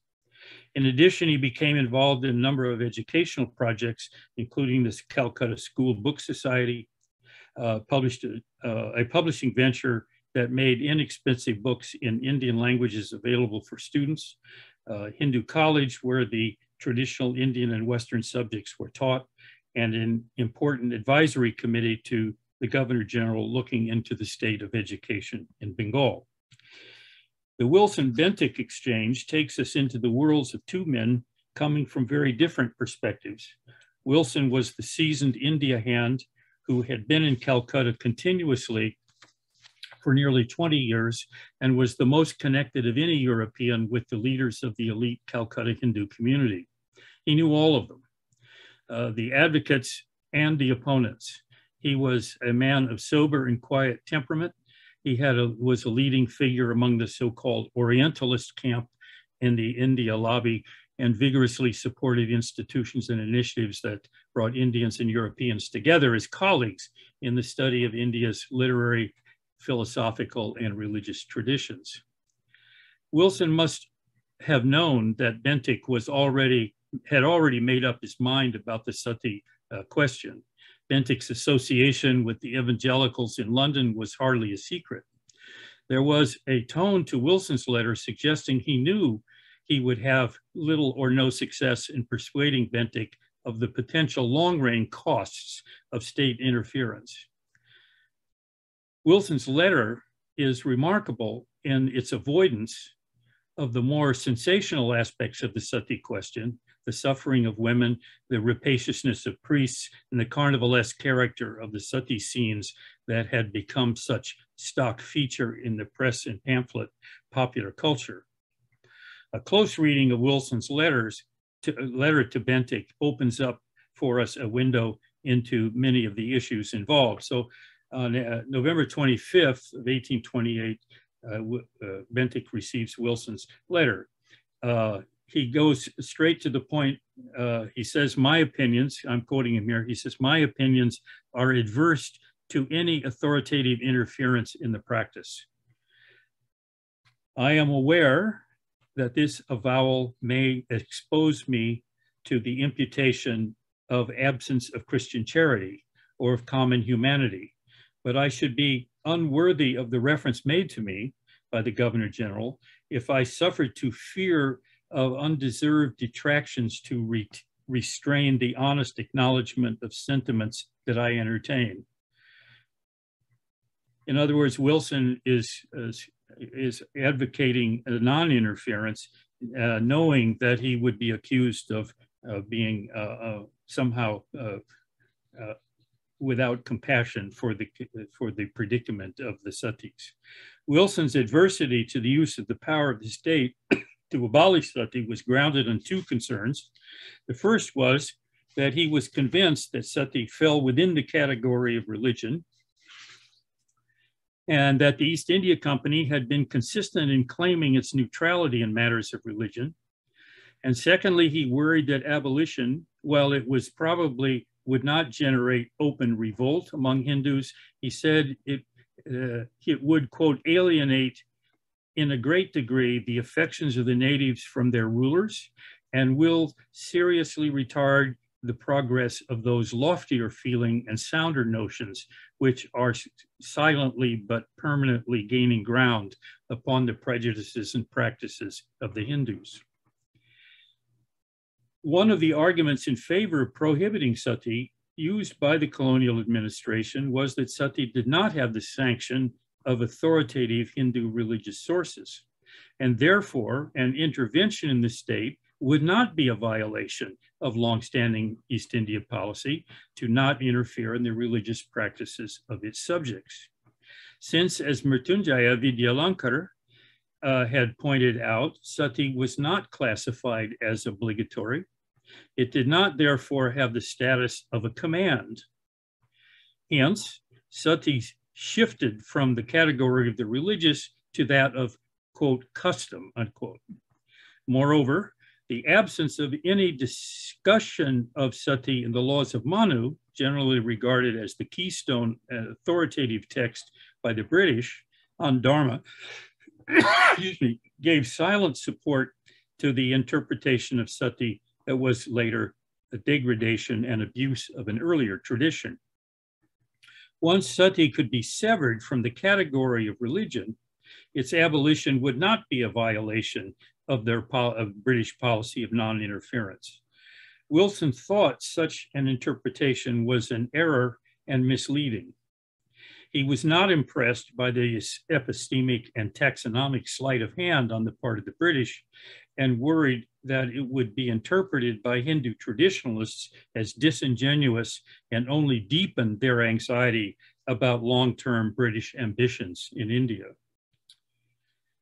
C: In addition, he became involved in a number of educational projects, including the Calcutta School Book Society, uh, published a, uh, a, publishing venture that made inexpensive books in Indian languages available for students, uh, Hindu College, where the traditional Indian and Western subjects were taught, and an important advisory committee to the Governor General looking into the state of education in Bengal. The Wilson Bentinck exchange takes us into the worlds of two men coming from very different perspectives. Wilson was the seasoned India hand who had been in Calcutta continuously for nearly 20 years and was the most connected of any European with the leaders of the elite Calcutta Hindu community. He knew all of them, uh, the advocates and the opponents. He was a man of sober and quiet temperament he had a, was a leading figure among the so-called Orientalist camp in the India lobby and vigorously supported institutions and initiatives that brought Indians and Europeans together as colleagues in the study of India's literary, philosophical, and religious traditions. Wilson must have known that Bentinck was already had already made up his mind about the sati uh, question. Bentinck's association with the evangelicals in London was hardly a secret. There was a tone to Wilson's letter suggesting he knew he would have little or no success in persuading Bentinck of the potential long-range costs of state interference. Wilson's letter is remarkable in its avoidance of the more sensational aspects of the sati question, the suffering of women, the rapaciousness of priests, and the carnivalesque character of the sati scenes that had become such stock feature in the press and pamphlet popular culture. A close reading of Wilson's letters to, letter to Bentinck opens up for us a window into many of the issues involved. So on uh, November 25th of 1828, uh, uh, Bentinck receives Wilson's letter. He goes straight to the point. Uh, he says, my opinions, I'm quoting him here, he says, my opinions are adverse to any authoritative interference in the practice. I am aware that this avowal may expose me to the imputation of absence of Christian charity or of common humanity, but I should be unworthy of the reference made to me by the Governor General if I suffered to fear of undeserved detractions to re restrain the honest acknowledgement of sentiments that I entertain. In other words, Wilson is, is, is advocating a non-interference, uh, knowing that he would be accused of uh, being uh, uh somehow uh, uh, without compassion for the, for the predicament of the satis. Wilson's adversity to the use of the power of the state to abolish sati was grounded on two concerns. The first was that he was convinced that sati fell within the category of religion and that the East India Company had been consistent in claiming its neutrality in matters of religion. And secondly, he worried that abolition, while it was probably would not generate open revolt among Hindus, he said it, uh, it would, quote, alienate in a great degree the affections of the natives from their rulers and will seriously retard the progress of those loftier feeling and sounder notions which are silently but permanently gaining ground upon the prejudices and practices of the Hindus. One of the arguments in favor of prohibiting sati used by the colonial administration was that sati did not have the sanction of authoritative Hindu religious sources. And therefore, an intervention in the state would not be a violation of longstanding East India policy to not interfere in the religious practices of its subjects. Since, as Mrityunjaya Vidyalankar uh, had pointed out, sati was not classified as obligatory. It did not therefore have the status of a command. Hence, sati shifted from the category of the religious to that of, quote, custom, unquote. Moreover, the absence of any discussion of sati in the laws of Manu, generally regarded as the keystone uh, authoritative text by the British on Dharma, me, gave silent support to the interpretation of sati that was later a degradation and abuse of an earlier tradition. Once sati could be severed from the category of religion, its abolition would not be a violation of their of British policy of non-interference. Wilson thought such an interpretation was an error and misleading. He was not impressed by the epistemic and taxonomic sleight of hand on the part of the British and worried that it would be interpreted by Hindu traditionalists as disingenuous and only deepened their anxiety about long-term British ambitions in India.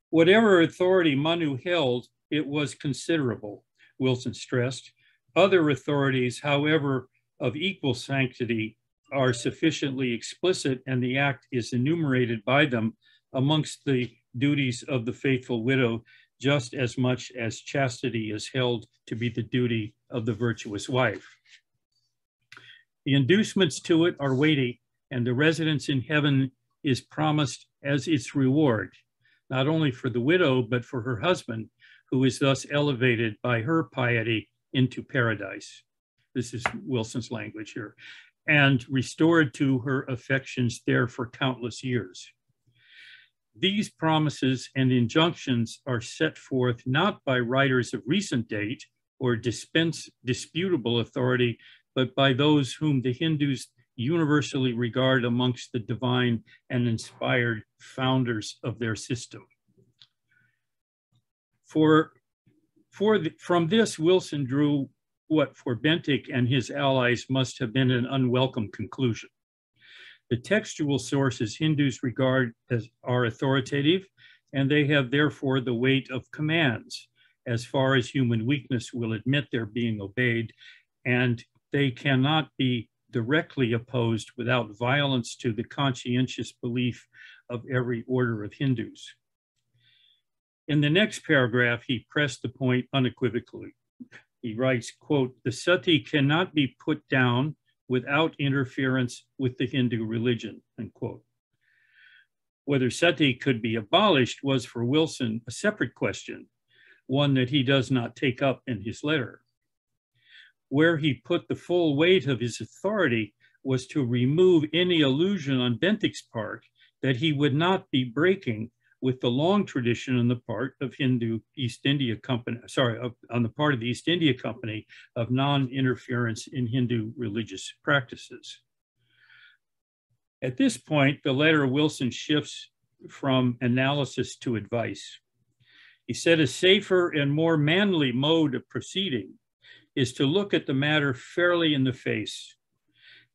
C: Whatever authority Manu held, it was considerable, Wilson stressed. Other authorities, however, of equal sanctity are sufficiently explicit and the act is enumerated by them amongst the duties of the faithful widow just as much as chastity is held to be the duty of the virtuous wife. The inducements to it are weighty, and the residence in heaven is promised as its reward. not only for the widow, but for her husband, who is thus elevated by her piety into paradise. This is Wilson's language here, and restored to her affections there for countless years. These promises and injunctions are set forth not by writers of recent date or dispense disputable authority, but by those whom the Hindus universally regard amongst the divine and inspired founders of their system. For, for the, from this, Wilson drew what for Bentinck and his allies must have been an unwelcome conclusion. The textual sources Hindus regard as are authoritative, and they have therefore the weight of commands, as far as human weakness will admit their being obeyed, and they cannot be directly opposed without violence to the conscientious belief of every order of Hindus. In the next paragraph, he pressed the point unequivocally. He writes, quote, the sati cannot be put down without interference with the Hindu religion. Whether sati could be abolished was for Wilson a separate question, one that he does not take up in his letter. Where he put the full weight of his authority was to remove any illusion on Bentinck's part that he would not be breaking with the long tradition on the part of Hindu East India Company, sorry, on the part of the East India Company of non-interference in Hindu religious practices. At this point, the letter Wilson shifts from analysis to advice. He said a safer and more manly mode of proceeding is to look at the matter fairly in the face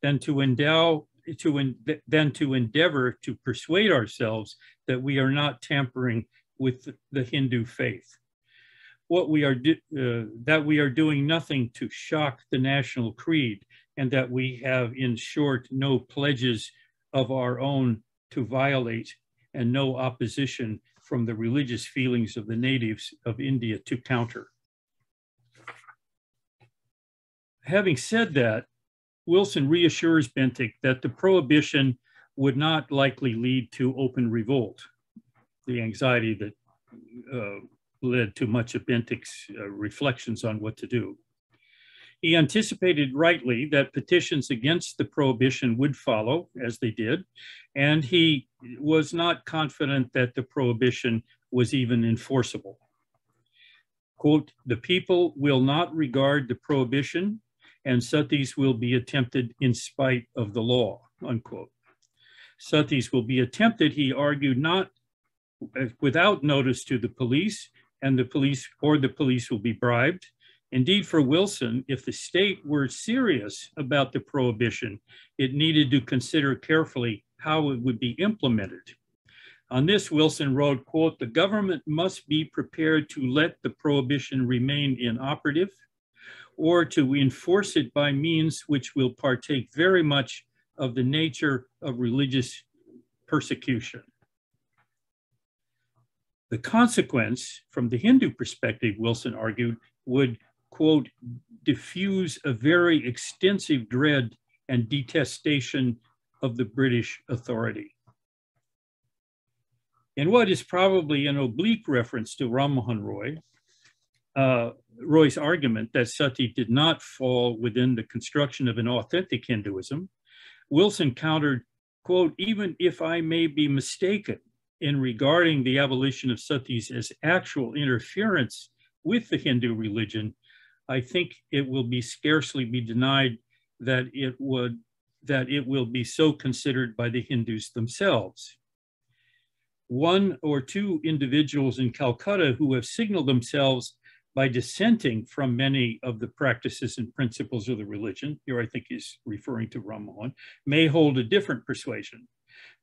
C: than to endow to en, than to endeavor to persuade ourselves that we are not tampering with the Hindu faith. What we are uh, that we are doing nothing to shock the national creed, and that we have, in short, no pledges of our own to violate, and no opposition from the religious feelings of the natives of India to counter. Having said that, Wilson reassures Bentinck that the prohibition would not likely lead to open revolt, the anxiety that uh, led to much of Bentinck's uh, reflections on what to do. He anticipated rightly that petitions against the prohibition would follow, as they did, and he was not confident that the prohibition was even enforceable. Quote, the people will not regard the prohibition and satis will be attempted in spite of the law, unquote. Satis will be attempted, he argued, not without notice to the police, and the police or the police will be bribed. Indeed, for Wilson, if the state were serious about the prohibition, it needed to consider carefully how it would be implemented. On this, Wilson wrote, quote, the government must be prepared to let the prohibition remain inoperative or to enforce it by means which will partake very much of the nature of religious persecution. The consequence, from the Hindu perspective, Wilson argued, would, quote, diffuse a very extensive dread and detestation of the British authority. In what is probably an oblique reference to Ram Mohan Roy, uh, Roy's argument that sati did not fall within the construction of an authentic Hinduism, Wilson countered, quote, even if I may be mistaken in regarding the abolition of satis as actual interference with the Hindu religion, I think it will be scarcely be denied that it would that it will be so considered by the Hindus themselves. One or two individuals in Calcutta who have signaled themselves by dissenting from many of the practices and principles of the religion, here I think he's referring to Ram Mohan, may hold a different persuasion.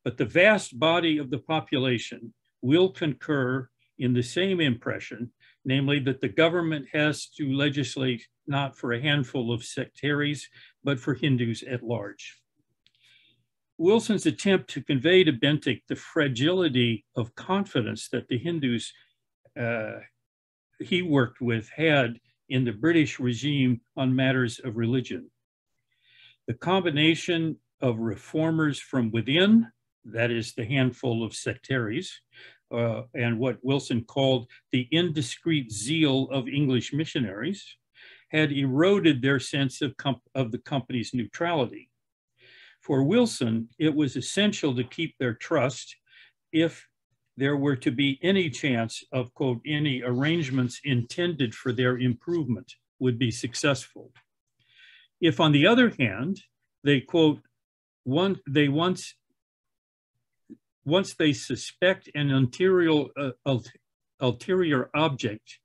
C: But the vast body of the population will concur in the same impression, namely that the government has to legislate not for a handful of sectaries, but for Hindus at large. Wilson's attempt to convey to Bentinck the fragility of confidence that the Hindus uh, he worked with had in the British regime on matters of religion. The combination of reformers from within, that is the handful of sectaries, uh, and what Wilson called the indiscreet zeal of English missionaries had eroded their sense of, of the company's neutrality. For Wilson, it was essential to keep their trust if there were to be any chance of, quote, any arrangements intended for their improvement would be successful. If, on the other hand, they, quote, one, they once, once they suspect an ulterior, uh, ulterior object,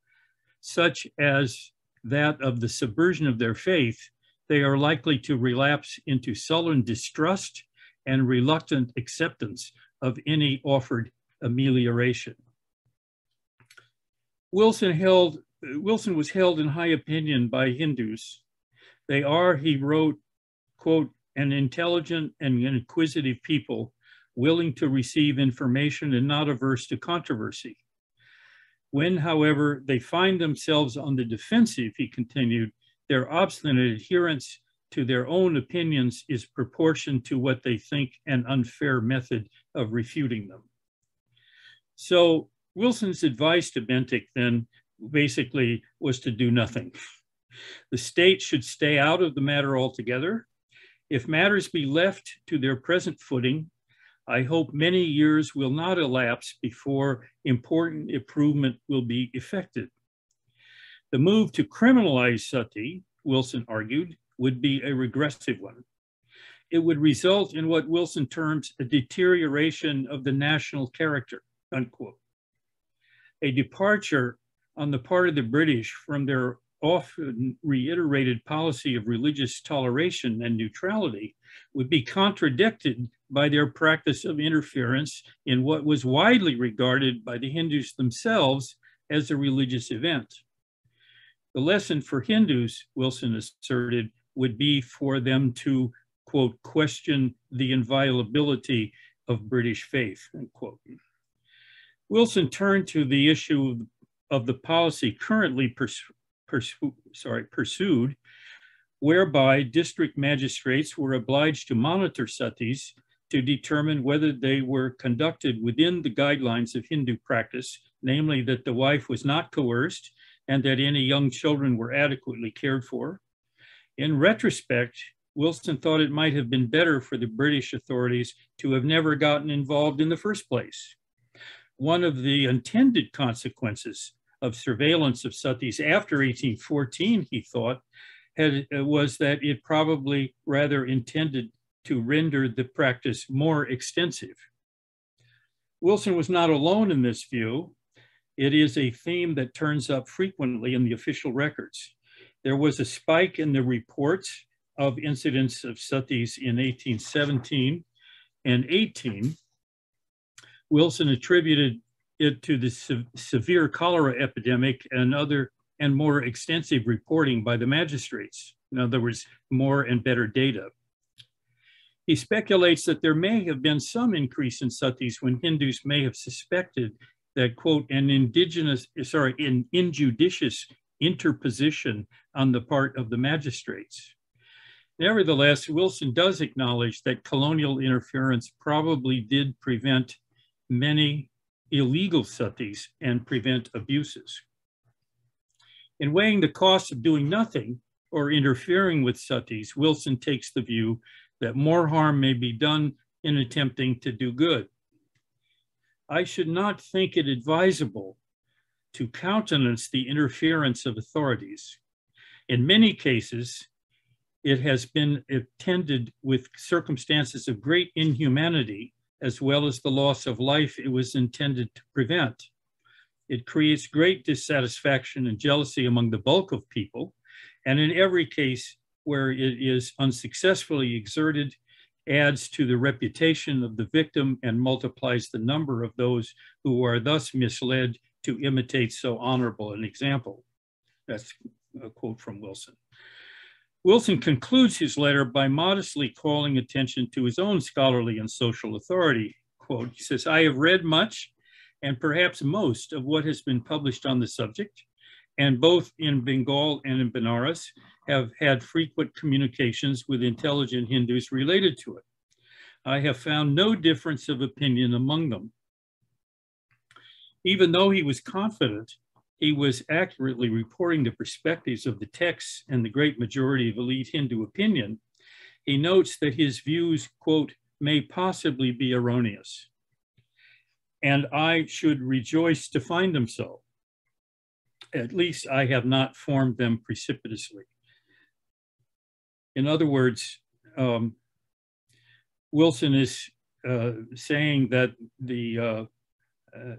C: such as that of the subversion of their faith, they are likely to relapse into sullen distrust and reluctant acceptance of any offered amelioration. Wilson held Wilson was held in high opinion by Hindus. They are, he wrote, quote, an intelligent and inquisitive people willing to receive information and not averse to controversy. When, however, they find themselves on the defensive, he continued, their obstinate adherence to their own opinions is proportioned to what they think an unfair method of refuting them. So Wilson's advice to Bentinck then basically was to do nothing. The state should stay out of the matter altogether. If matters be left to their present footing, I hope many years will not elapse before important improvement will be effected. The move to criminalize sati, Wilson argued, would be a regressive one. It would result in what Wilson terms a deterioration of the national character, unquote. A departure on the part of the British from their often reiterated policy of religious toleration and neutrality would be contradicted by their practice of interference in what was widely regarded by the Hindus themselves as a religious event. The lesson for Hindus, Wilson asserted, would be for them to, quote, question the inviolability of British faith, unquote. Wilson turned to the issue of the policy currently pers sorry, pursued, whereby district magistrates were obliged to monitor satis to determine whether they were conducted within the guidelines of Hindu practice, namely that the wife was not coerced and that any young children were adequately cared for. In retrospect, Wilson thought it might have been better for the British authorities to have never gotten involved in the first place. One of the intended consequences of surveillance of satis after 1814, he thought, had, uh, was that it probably rather intended to render the practice more extensive. Wilson was not alone in this view. It is a theme that turns up frequently in the official records. There was a spike in the reports of incidents of satis in 1817 and 18. Wilson attributed it to the se severe cholera epidemic and other and more extensive reporting by the magistrates. In other words, more and better data. He speculates that there may have been some increase in satis when Hindus may have suspected that, quote, an indigenous, sorry, an injudicious interposition on the part of the magistrates. Nevertheless, Wilson does acknowledge that colonial interference probably did prevent many illegal satis and prevent abuses. In weighing the costs of doing nothing or interfering with satis, Wilson takes the view that more harm may be done in attempting to do good. I should not think it advisable to countenance the interference of authorities. In many cases, it has been attended with circumstances of great inhumanity as well as the loss of life it was intended to prevent. It creates great dissatisfaction and jealousy among the bulk of people. And in every case where it is unsuccessfully exerted, adds to the reputation of the victim and multiplies the number of those who are thus misled to imitate so honorable an example. That's a quote from Wilson. Wilson concludes his letter by modestly calling attention to his own scholarly and social authority. Quote, he says, I have read much and perhaps most of what has been published on the subject, and both in Bengal and in Benares have had frequent communications with intelligent Hindus related to it. I have found no difference of opinion among them. Even though he was confident he was accurately reporting the perspectives of the texts and the great majority of elite Hindu opinion, he notes that his views, quote, may possibly be erroneous. And I should rejoice to find them so. At least I have not formed them precipitously. In other words, um, Wilson is uh, saying that the uh, uh,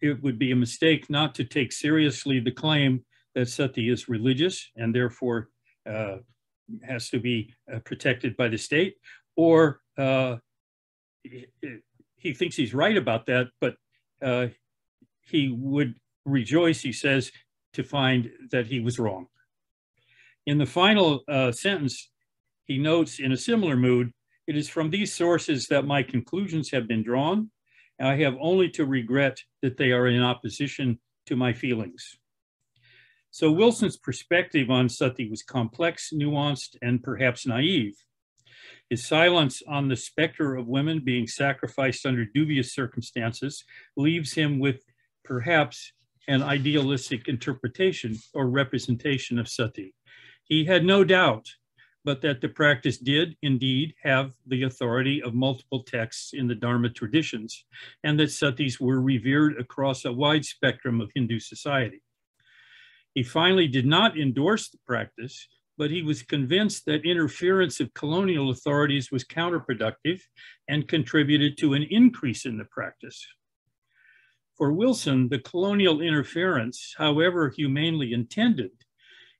C: it would be a mistake not to take seriously the claim that sati is religious and therefore uh, has to be uh, protected by the state, or uh, he, he, thinks he's right about that, but uh, he would rejoice, he says, to find that he was wrong. In the final uh, sentence, he notes in a similar mood, it is from these sources that my conclusions have been drawn I have only to regret that they are in opposition to my feelings. So Wilson's perspective on sati was complex, nuanced, and perhaps naive. His silence on the specter of women being sacrificed under dubious circumstances leaves him with perhaps an idealistic interpretation or representation of sati. He had no doubt but that the practice did indeed have the authority of multiple texts in the Dharma traditions, and that satis were revered across a wide spectrum of Hindu society. He finally did not endorse the practice, but he was convinced that interference of colonial authorities was counterproductive and contributed to an increase in the practice. For Wilson, the colonial interference, however humanely intended,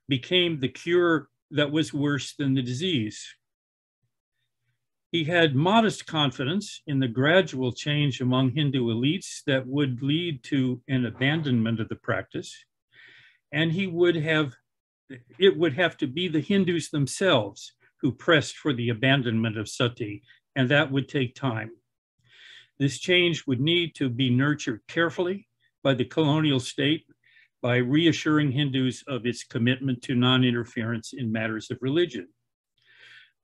C: became the cure that was worse than the disease. He had modest confidence in the gradual change among Hindu elites that would lead to an abandonment of the practice. And he would have, it would have to be the Hindus themselves who pressed for the abandonment of sati, and that would take time. This change would need to be nurtured carefully by the colonial state by reassuring Hindus of its commitment to non-interference in matters of religion.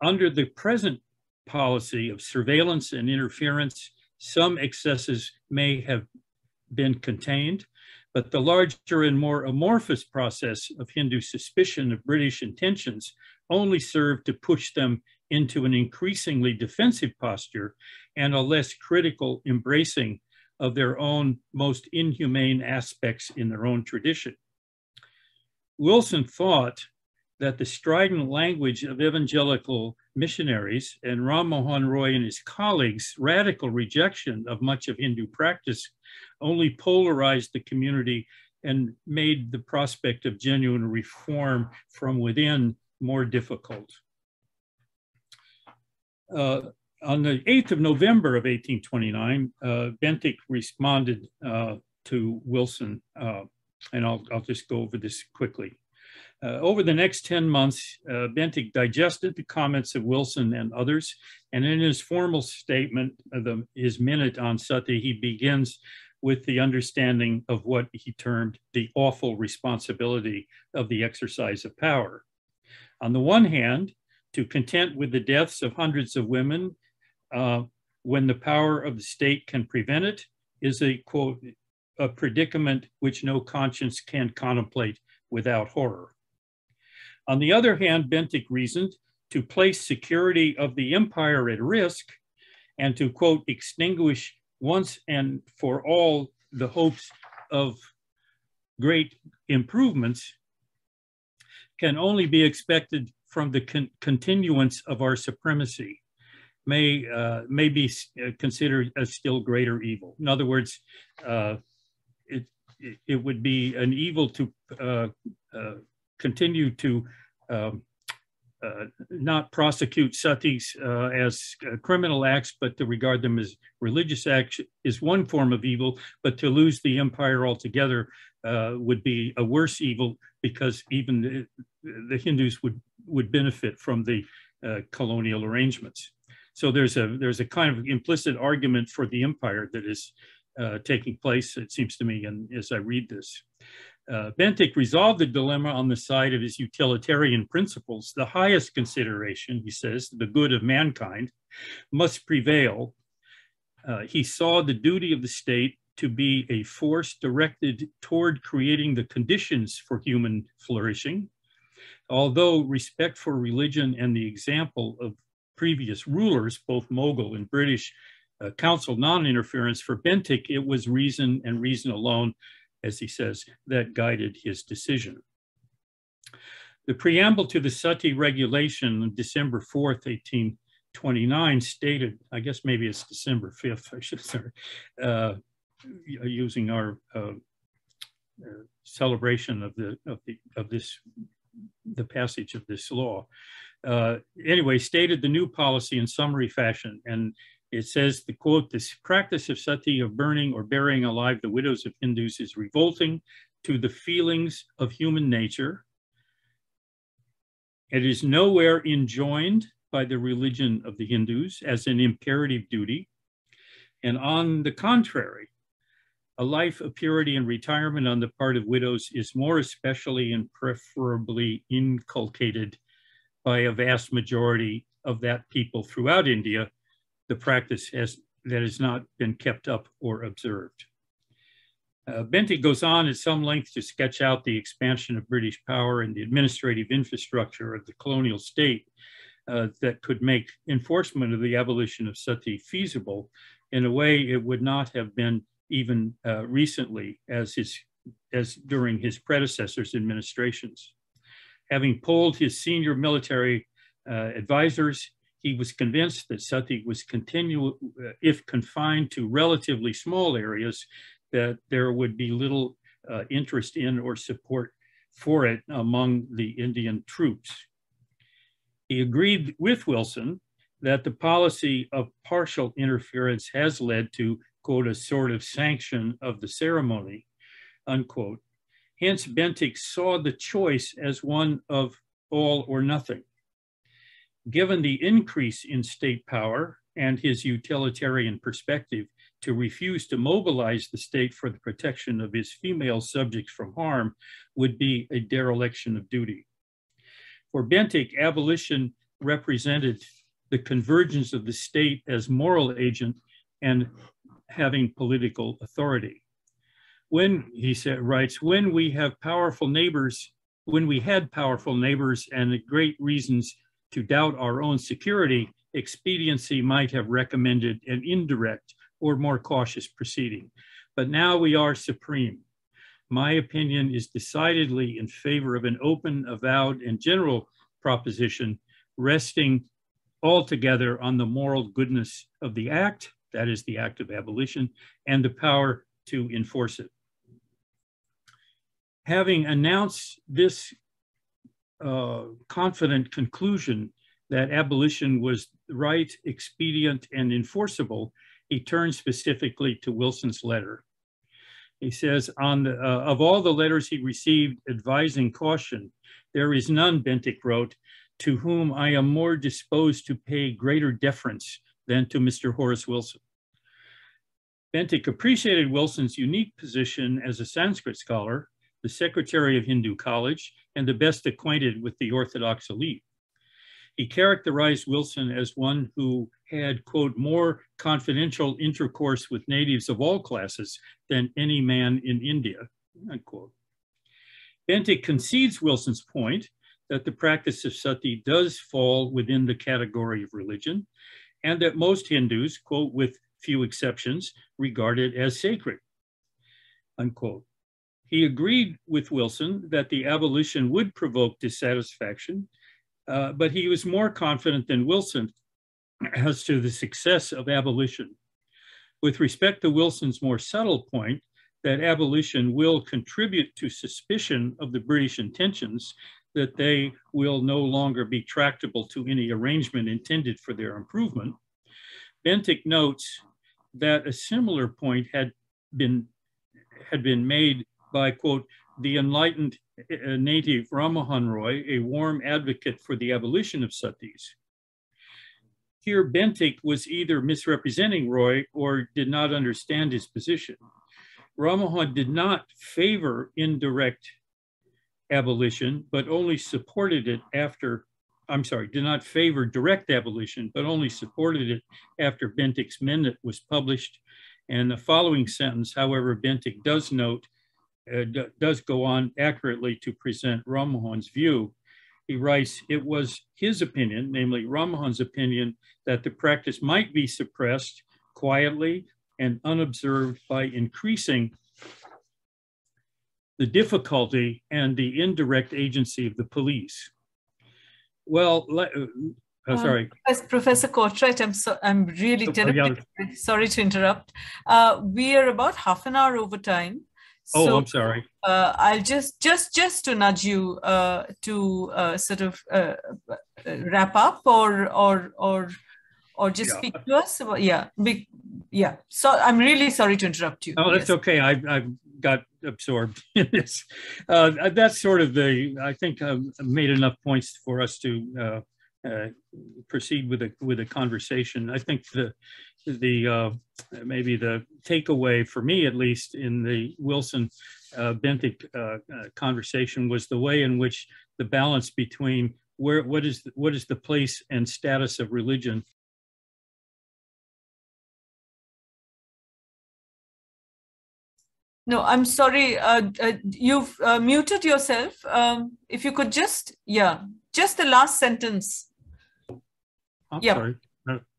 C: Under the present policy of surveillance and interference, some excesses may have been contained, but the larger and more amorphous process of Hindu suspicion of British intentions only served to push them into an increasingly defensive posture and a less critical embracing of their own most inhumane aspects in their own tradition. Wilson thought that the strident language of evangelical missionaries and Ram Mohan Roy and his colleagues' radical rejection of much of Hindu practice only polarized the community and made the prospect of genuine reform from within more difficult. Uh, on the 8th of November of 1829, uh, Bentinck responded uh, to Wilson, uh, and I'll, I'll just go over this quickly. Uh, over the next 10 months, uh, Bentinck digested the comments of Wilson and others, and in his formal statement, the, his minute on sati, he begins with the understanding of what he termed the awful responsibility of the exercise of power. On the one hand, to content with the deaths of hundreds of women uh, when the power of the state can prevent it is a quote, a predicament which no conscience can contemplate without horror. On the other hand, Bentinck reasoned to place security of the empire at risk and to quote, extinguish once and for all the hopes of great improvements can only be expected from the con continuance of our supremacy may uh, may be uh, considered a still greater evil. In other words, uh, it it would be an evil to uh, uh continue to um, uh, not prosecute satis as criminal acts, but to regard them as religious acts is one form of evil. But to lose the empire altogether would be a worse evil because even the, the Hindus would would benefit from the colonial arrangements. So there's a there's a kind of implicit argument for the empire that is uh, taking place, it seems to me, and as I read this. Uh, resolved the dilemma on the side of his utilitarian principles. The highest consideration, he says, the good of mankind, must prevail. Uh, he saw the duty of the state to be a force directed toward creating the conditions for human flourishing. Although respect for religion and the example of previous rulers, both Mughal and British, uh, counsel non-interference for Bentinck, it was reason and reason alone, as he says, that guided his decision. The preamble to the Sati regulation on December 4th, 1829 stated, I guess maybe it's December 5th, I should say, uh, using our uh, uh, celebration of the, of the, of this, the passage of this law. Uh, anyway, stated the new policy in summary fashion. And it says the quote, this practice of sati of burning or burying alive the widows of Hindus is revolting to the feelings of human nature it is nowhere enjoined by the religion of the Hindus as an imperative duty. And on the contrary, a life of purity and retirement on the part of widows is more especially and preferably inculcated by a vast majority of that people throughout India. The practice has, that has not been kept up or observed. Uh, goes on at some length to sketch out the expansion of British power and the administrative infrastructure of the colonial state uh, that could make enforcement of the abolition of sati feasible in a way it would not have been even uh, recently as, his, as during his predecessors' administrations. Having polled his senior military uh, advisors, he was convinced that sati was continue, uh, if confined to relatively small areas, that there would be little uh, interest in or support for it among the Indian troops. He agreed with Wilson that the policy of partial interference has led to, quote, a sort of sanction of the ceremony, unquote. Hence, Bentinck saw the choice as one of all or nothing. Given the increase in state power and his utilitarian perspective, to refuse to mobilize the state for the protection of his female subjects from harm would be a dereliction of duty. For Bentinck, abolition represented the convergence of the state as moral agent and having political authority. When, he said, writes, when we have powerful neighbors, when we had powerful neighbors and great reasons to doubt our own security, expediency might have recommended an indirect or more cautious proceeding. But now we are supreme. My opinion is decidedly in favor of an open, avowed, and general proposition resting altogether on the moral goodness of the act, that is the act of abolition, and the power to enforce it. Having announced this uh, confident conclusion that abolition was right, expedient, and enforceable, he turns specifically to Wilson's letter. He says, on the, uh, of all the letters he received advising caution, there is none, Bentinck wrote, to whom I am more disposed to pay greater deference than to Mr. Horace Wilson. Bentinck appreciated Wilson's unique position as a Sanskrit scholar, the secretary of Hindu College, and the best acquainted with the Orthodox elite. He characterized Wilson as one who had, quote, more confidential intercourse with natives of all classes than any man in India, unquote. Bentinck concedes Wilson's point that the practice of sati does fall within the category of religion and that most Hindus, quote, with few exceptions, regard it as sacred, unquote. He agreed with Wilson that the abolition would provoke dissatisfaction uh, but he was more confident than Wilson as to the success of abolition. With respect to Wilson's more subtle point that abolition will contribute to suspicion of the British intentions, that they will no longer be tractable to any arrangement intended for their improvement, Bentinck notes that a similar point had been, had been made by, quote, the enlightened uh, native Rammohun Roy, a warm advocate for the abolition of satis. Here, Bentinck was either misrepresenting Roy or did not understand his position. Rammohun did not favor indirect abolition, but only supported it after, I'm sorry, did not favor direct abolition, but only supported it after Bentinck's Minute was published And the following sentence, however, Bentinck does note, uh, does go on accurately to present Rammohun's view. He writes, it was his opinion, namely Rammohun's opinion, that the practice might be suppressed quietly and unobserved by increasing the difficulty and the indirect agency of the police. Well, uh, Oh, sorry.
B: Uh, Professor Courtright, I'm so I'm really oh, terribly yeah. sorry to interrupt. Uh, we are about half an hour over time.
C: Oh, so, oh, I'm sorry.
B: Uh, I'll just just just to nudge you uh, to uh, sort of uh, wrap up or or or or just yeah. speak to us. About, yeah, Be, yeah. So I'm really sorry to interrupt you.
C: Oh, that's yes. okay. I I got absorbed in this. that's sort of the. I think I've made enough points for us to uh, proceed with a with a conversation. I think the the uh, maybe the takeaway for me at least in the Wilson uh, uh, uh, conversation was the way in which the balance between where what is what is the place and status of religion
B: No, I'm sorry. Uh, uh, you've uh, muted yourself. Um, if you could just, yeah, just the last sentence.
C: I'm sorry.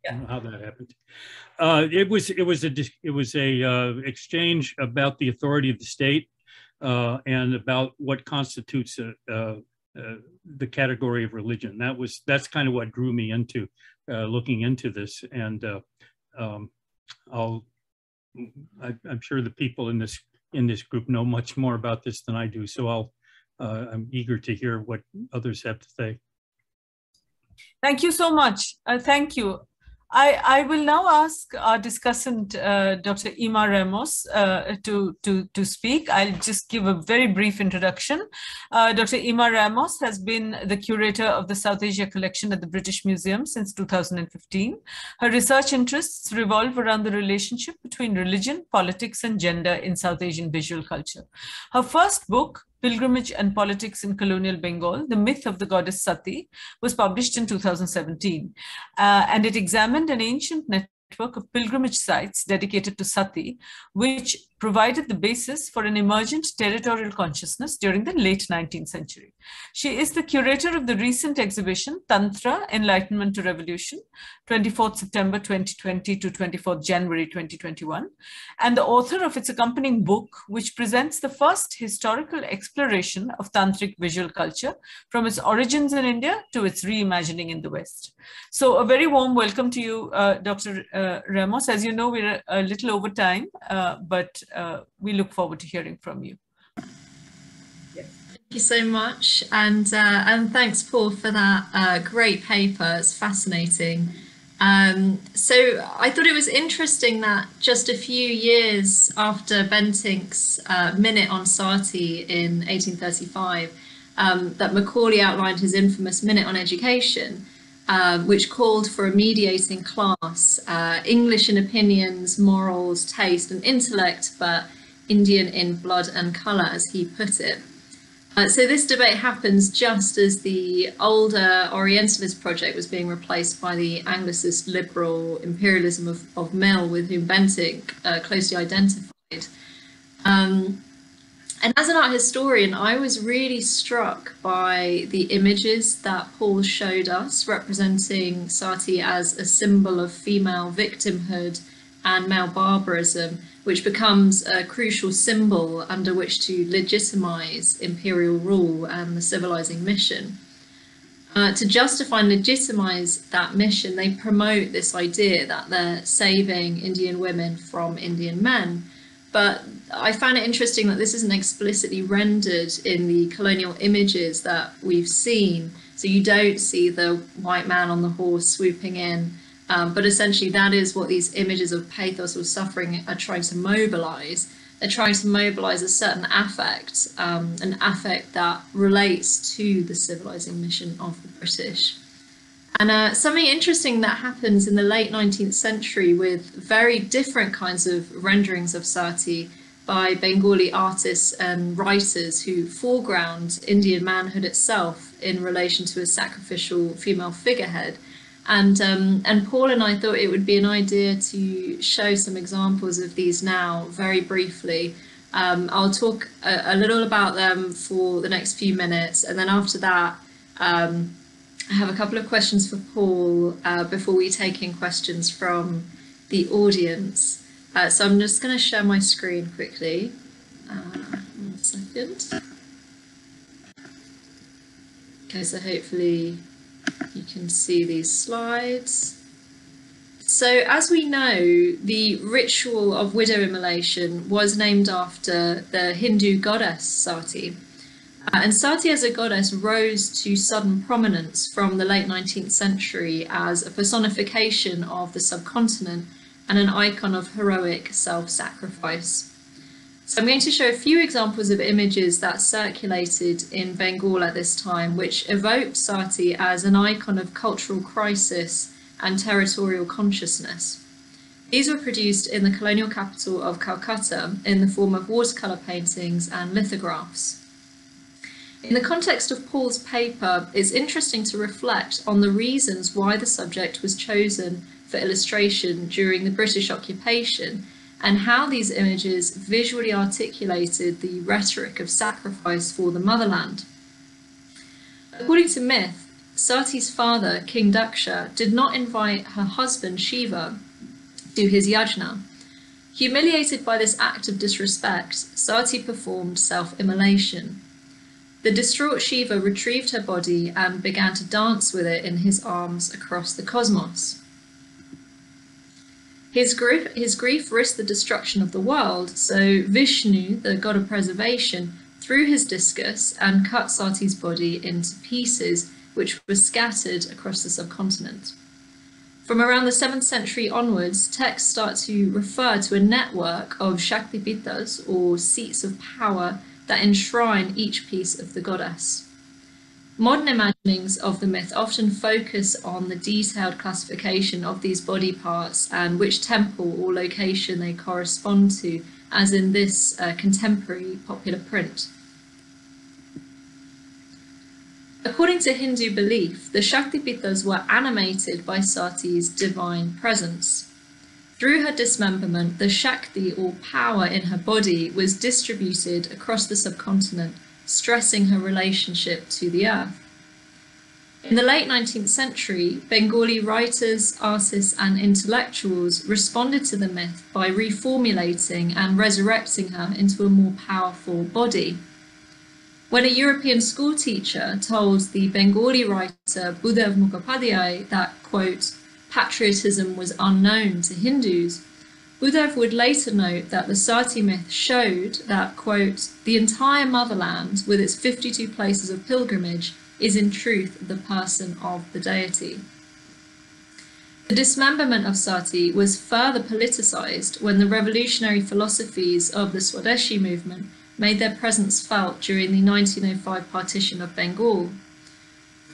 C: I don't yeah. know how that happened. Uh, it was it was a it was a uh, exchange about the authority of the state uh, and about what constitutes a, uh, uh, the category of religion. That was that's kind of what drew me into uh, looking into this, and um, I'll I, am sure the people in this in this group know much more about this than I do, so I'll I'm eager to hear what others have to say.
B: Thank you so much. Uh, thank you. I, I will now ask our discussant, uh, Dr. Imma Ramos, uh, to, to, to speak. I'll just give a very brief introduction. Uh, Dr. Imma Ramos has been the curator of the South Asia collection at the British Museum since 2015. Her research interests revolve around the relationship between religion, politics, and gender in South Asian visual culture. Her first book, Pilgrimage and Politics in Colonial Bengal, The Myth of the Goddess Sati, was published in 2017. Uh, and it examined an ancient network of pilgrimage sites dedicated to Sati, which provided the basis for an emergent territorial consciousness during the late 19th century. She is the curator of the recent exhibition, Tantra, Enlightenment to Revolution, 24th September 2020 to 24th January 2021, and the author of its accompanying book, which presents the first historical exploration of Tantric visual culture from its origins in India to its reimagining in the West. So a very warm welcome to you, uh, Dr. Uh, Ramos. As you know, we're a little over time, uh, but uh, we look forward to hearing from you.
D: Thank you so much, and uh, and thanks, Paul, for that uh, great paper. It's fascinating. Um, so I thought it was interesting that just a few years after Bentinck's uh, Minute on Sati in 1835, um, that Macaulay outlined his infamous Minute on Education, um, which called for a mediating class, uh, English in opinions, morals, taste, and intellect, but Indian in blood and colour, as he put it. Uh, so this debate happens just as the older Orientalist project was being replaced by the Anglicist liberal imperialism of, of Mill, with whom Bentinck uh, closely identified. Um, and as an art historian, I was really struck by the images that Paul showed us representing Sati as a symbol of female victimhood and male barbarism, which becomes a crucial symbol under which to legitimize imperial rule and the civilizing mission. Uh, to justify and legitimize that mission, they promote this idea that they're saving Indian women from Indian men. But I found it interesting that this isn't explicitly rendered in the colonial images that we've seen. So you don't see the white man on the horse swooping in, um, but essentially that is what these images of pathos or suffering are trying to mobilize. They're trying to mobilize a certain affect, um, an affect that relates to the civilizing mission of the British. And uh, something interesting that happens in the late 19th century with very different kinds of renderings of sati by Bengali artists and writers who foreground Indian manhood itself in relation to a sacrificial female figurehead. And, um, and Paul and I thought it would be an idea to show some examples of these now very briefly. Um, I'll talk a, a, little about them for the next few minutes, and then after that, um, I have a couple of questions for Paul uh, before we take in questions from the audience. Uh, so I'm just going to share my screen quickly. Uh, one second. Okay, so hopefully you can see these slides. So as we know, the ritual of widow immolation was named after the Hindu goddess Sati. Uh, and Sati as a goddess rose to sudden prominence from the late 19th century as a personification of the subcontinent and an icon of heroic self-sacrifice. So I'm going to show a few examples of images that circulated in Bengal at this time, which evoked Sati as an icon of cultural crisis and territorial consciousness. These were produced in the colonial capital of Calcutta in the form of watercolour paintings and lithographs. In the context of Paul's paper, it's interesting to reflect on the reasons why the subject was chosen for illustration during the British occupation and how these images visually articulated the rhetoric of sacrifice for the motherland. According to myth, Sati's father, King Daksha, did not invite her husband Shiva to his yajna. Humiliated by this act of disrespect, Sati performed self-immolation. The distraught Shiva retrieved her body and began to dance with it in his arms across the cosmos. His grief, his grief risked the destruction of the world, so Vishnu, the god of preservation, threw his discus and cut Sati's body into pieces, which were scattered across the subcontinent. From around the 7th century onwards, texts start to refer to a network of Shaktipitas, or seats of power, that enshrine each piece of the goddess. Modern imaginings of the myth often focus on the detailed classification of these body parts and which temple or location they correspond to, as in this uh, contemporary popular print. According to Hindu belief, the Shaktipitas were animated by Sati's divine presence. Through her dismemberment, the Shakti or power in her body was distributed across the subcontinent, stressing her relationship to the earth. In the late 19th century, Bengali writers, artists, and intellectuals responded to the myth by reformulating and resurrecting her into a more powerful body. When a European schoolteacher told the Bengali writer Buddhadev Mukhopadhyay that, quote, patriotism was unknown to Hindus, Buddhadev would later note that the Sati myth showed that, quote, the entire motherland with its 52 places of pilgrimage is in truth the person of the deity. The dismemberment of Sati was further politicized when the revolutionary philosophies of the Swadeshi movement made their presence felt during the 1905 partition of Bengal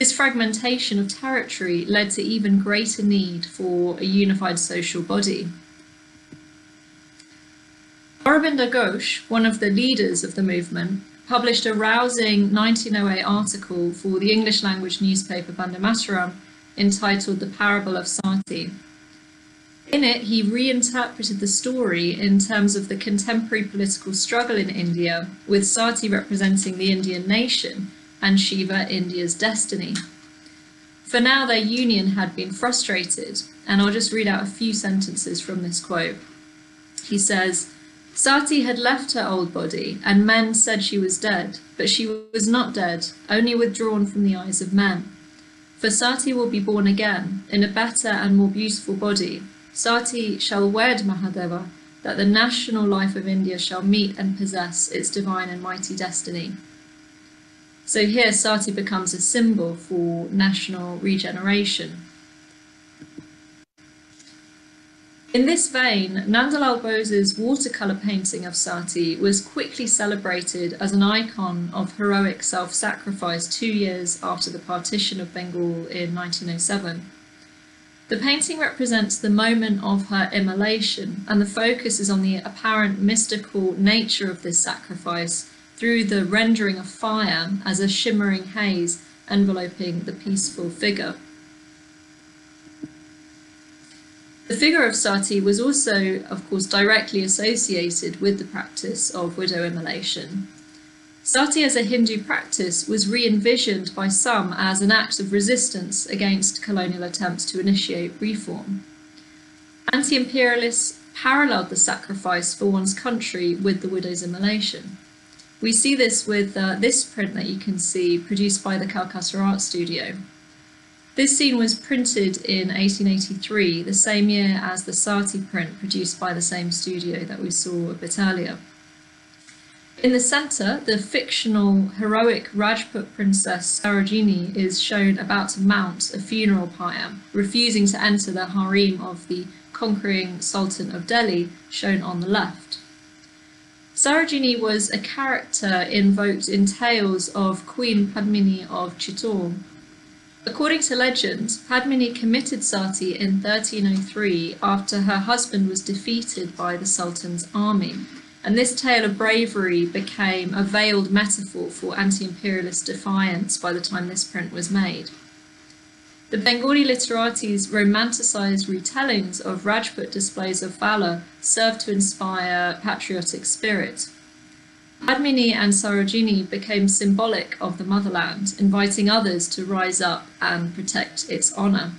D: this fragmentation of territory led to even greater need for a unified social body. Aurobindo Ghosh, one of the leaders of the movement, published a rousing 1908 article for the English language newspaper Vande Mataram entitled The Parable of Sati. In it, he reinterpreted the story in terms of the contemporary political struggle in India, with Sati representing the Indian nation and Shiva India's destiny. For now, their union had been frustrated, and I'll just read out a few sentences from this quote. He says, Sati had left her old body, and men said she was dead, but she was not dead, only withdrawn from the eyes of men. For Sati will be born again, in a better and more beautiful body. Sati shall wed Mahadeva, that the national life of India shall meet and possess its divine and mighty destiny. So here Sati becomes a symbol for national regeneration. In this vein, Nandalal Bose's watercolour painting of Sati was quickly celebrated as an icon of heroic self-sacrifice two years after the partition of Bengal in 1907. The painting represents the moment of her immolation, and the focus is on the apparent mystical nature of this sacrifice through the rendering of fire as a shimmering haze enveloping the peaceful figure. The figure of sati was also, of course, directly associated with the practice of widow immolation. Sati as a Hindu practice was re envisioned by some as an act of resistance against colonial attempts to initiate reform. Anti imperialists paralleled the sacrifice for one's country with the widow's immolation. We see this with uh, this print that you can see produced by the Calcutta Art Studio. This scene was printed in 1883, the same year as the Sati print produced by the same studio that we saw a bit earlier. In the centre, the fictional heroic Rajput princess Sarojini is shown about to mount a funeral pyre, refusing to enter the harem of the conquering Sultan of Delhi, shown on the left. Sarojini was a character invoked in tales of Queen Padmini of Chittor. According to legend, Padmini committed sati in 1303 after her husband was defeated by the Sultan's army and this tale of bravery became a veiled metaphor for anti-imperialist defiance by the time this print was made. The Bengali literati's romanticized retellings of Rajput displays of valor served to inspire patriotic spirit. Padmini and Sarojini became symbolic of the motherland, inviting others to rise up and protect its honor.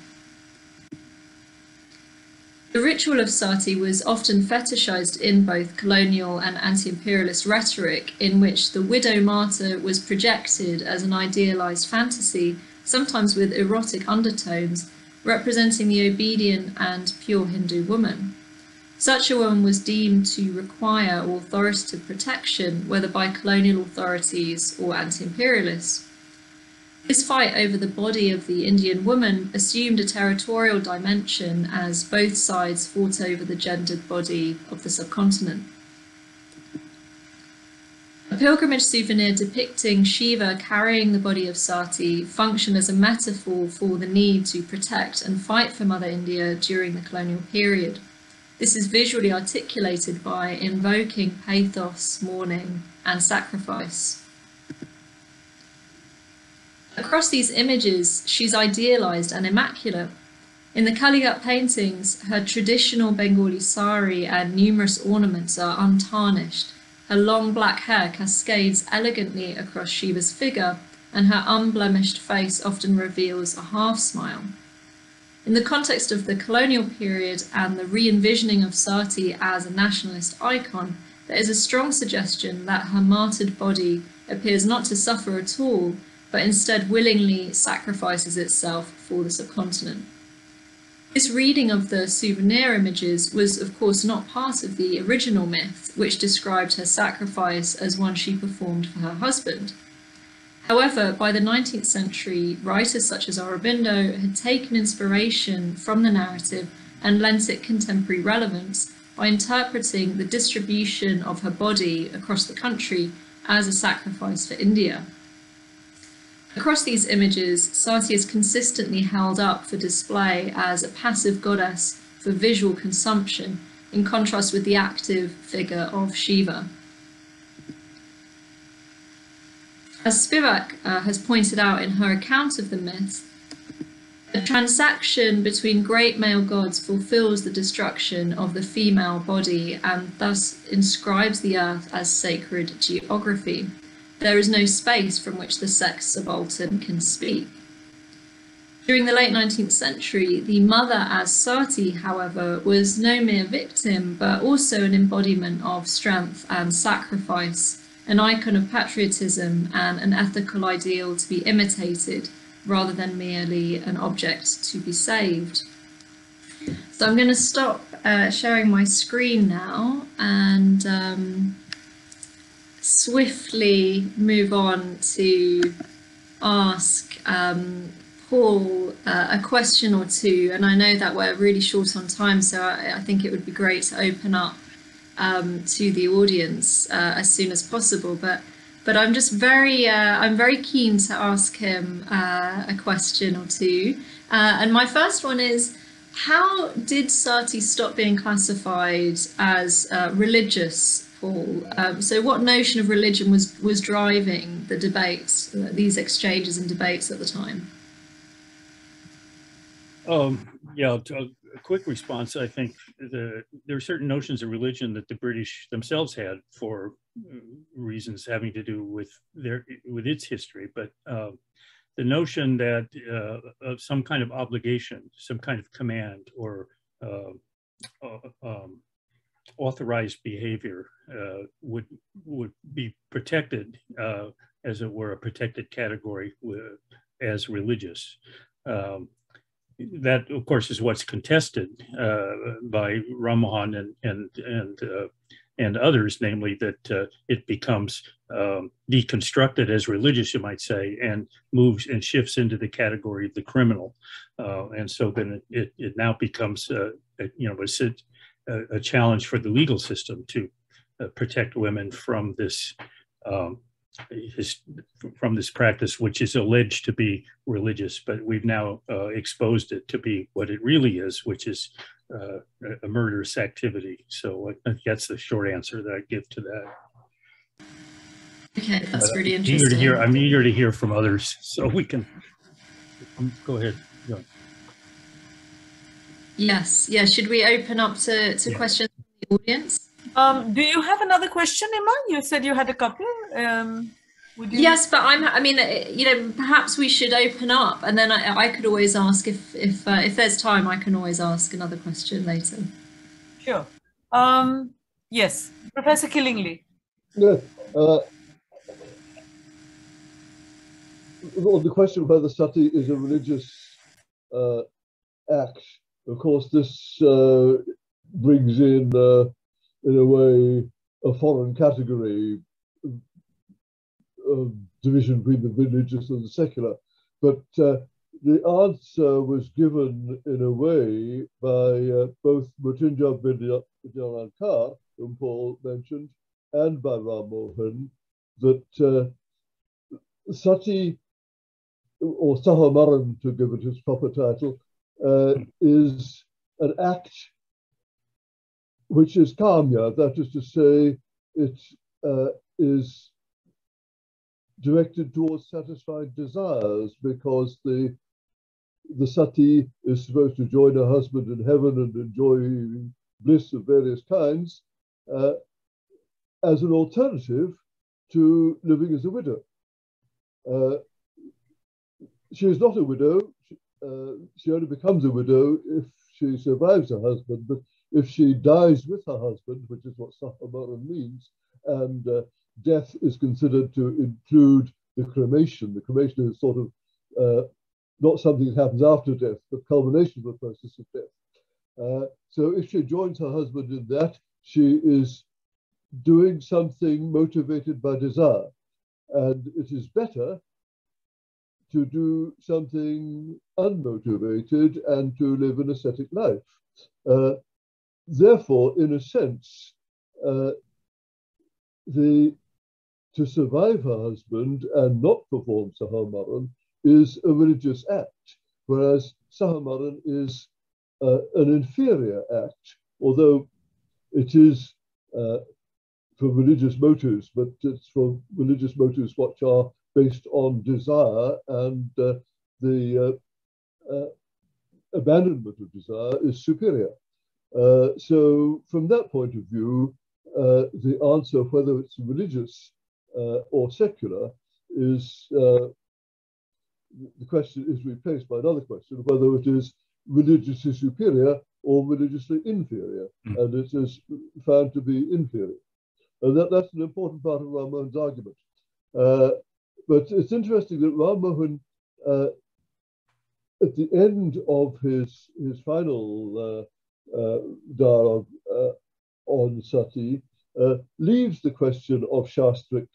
D: The ritual of sati was often fetishized in both colonial and anti-imperialist rhetoric in which the widow martyr was projected as an idealized fantasy, sometimes with erotic undertones, representing the obedient and pure Hindu woman. Such a woman was deemed to require authoritative protection, whether by colonial authorities or anti-imperialists. This fight over the body of the Indian woman assumed a territorial dimension as both sides fought over the gendered body of the subcontinent. A pilgrimage souvenir depicting Shiva carrying the body of Sati functioned as a metaphor for the need to protect and fight for Mother India during the colonial period. This is visually articulated by invoking pathos, mourning, and sacrifice. Across these images, she's idealized and immaculate. In the Kalighat paintings, her traditional Bengali sari and numerous ornaments are untarnished. Her long black hair cascades elegantly across Shiva's figure, and her unblemished face often reveals a half smile. In the context of the colonial period and the re envisioning of Sati as a nationalist icon, there is a strong suggestion that her martyred body appears not to suffer at all, but instead willingly sacrifices itself for the subcontinent. This reading of the souvenir images was, of course, not part of the original myth, which described her sacrifice as one she performed for her husband. However, by the 19th century, writers such as Aurobindo had taken inspiration from the narrative and lent it contemporary relevance by interpreting the distribution of her body across the country as a sacrifice for India. Across these images, Sati is consistently held up for display as a passive goddess for visual consumption, in contrast with the active figure of Shiva. As Spivak uh, has pointed out in her account of the myth, a transaction between great male gods fulfills the destruction of the female body and thus inscribes the earth as sacred geography there is no space from which the sex subaltern can speak. During the late 19th century, the mother as Sati, however, was no mere victim, but also an embodiment of strength and sacrifice, an icon of patriotism and an ethical ideal to be imitated rather than merely an object to be saved. So I'm going to stop uh, sharing my screen now and um, swiftly move on to ask um, Paul uh, a question or two, and I know that we're really short on time, so I, I think it would be great to open up um, to the audience uh, as soon as possible. But but I'm just very uh, I'm very keen to ask him uh, a question or two, uh, and my first one is. How did Sati stop being classified as uh, religious Paul. Um, so, what notion of religion was was driving the debates, these exchanges and debates at the time?
C: Um, yeah, a quick response, I think the, there are certain notions of religion that the British themselves had for uh, reasons having to do with their with its history, but uh, the notion that uh, of some kind of obligation, some kind of command, or uh, uh um, authorized behavior uh, would would be protected, as it were, a protected category with, as religious. Um, that, of course, is what's contested uh, by Ram Mohan and and and uh, and others, namely that uh, it becomes um, deconstructed as religious, you might say, and moves and shifts into the category of the criminal, uh, and so then it, it, now becomes uh, a, you know a, a, challenge for the legal system to uh, protect women from this um, his, from this practice, which is alleged to be religious, but we've now uh, exposed it to be what it really is, which is uh, a murderous activity. So that's the short answer that I give to that.
D: Okay, that's really interesting. Eager
C: to hear, I'm eager to hear from others, so we can um, go ahead. Go.
D: Yes, yeah. Should we open up to, to yeah. questions from the audience?
B: Um, do you have another question, Imma? You said you had a couple. Um,
D: yes, but I'm. I mean, uh, you know, perhaps we should open up, and then I, I could always ask if if uh, if there's time, I can always ask another question later.
B: Sure. Um, yes, Professor Killingley.
E: Yeah. Uh, on the question of whether sati is a religious uh, act, of course, this uh, brings in uh, in a way, a foreign category of division between the religious and the secular. But uh, the answer was given in a way by uh, both Mrityunjay Vidyalankar, whom Paul mentioned, and by Ram Mohan, that uh, Sati, or Sahamaran to give it its proper title, uh, is an act which is kamya, that is to say, it uh, is directed towards satisfied desires because the the sati is supposed to join her husband in heaven and enjoy bliss of various kinds uh, as an alternative to living as a widow. Uh, she is not a widow. She, uh, she only becomes a widow if she survives her husband, but if she dies with her husband, which is what Sahamaran means, and uh, death is considered to include the cremation. The cremation is sort of uh, not something that happens after death, but culmination of the process of death. Uh, so if she joins her husband in that, she is doing something motivated by desire. And it is better to do something unmotivated and to live an ascetic life. Uh, therefore, in a sense, uh, the to survive her husband and not perform Sahamaran is a religious act, whereas Sahamaran is uh, an inferior act, although it is uh, for religious motives, but it's for religious motives which are based on desire and uh, the uh, uh, abandonment of desire is superior. Uh, so from that point of view, uh, the answer whether it's religious uh, or secular is uh, the question is replaced by another question whether it is religiously superior or religiously inferior, mm. and it is found to be inferior. And that, that's an important part of Ram Mohan's argument. Uh, but it's interesting that Ram Mohan, at the end of his, his final uh, dialogue uh, on sati uh, leaves the question of shastric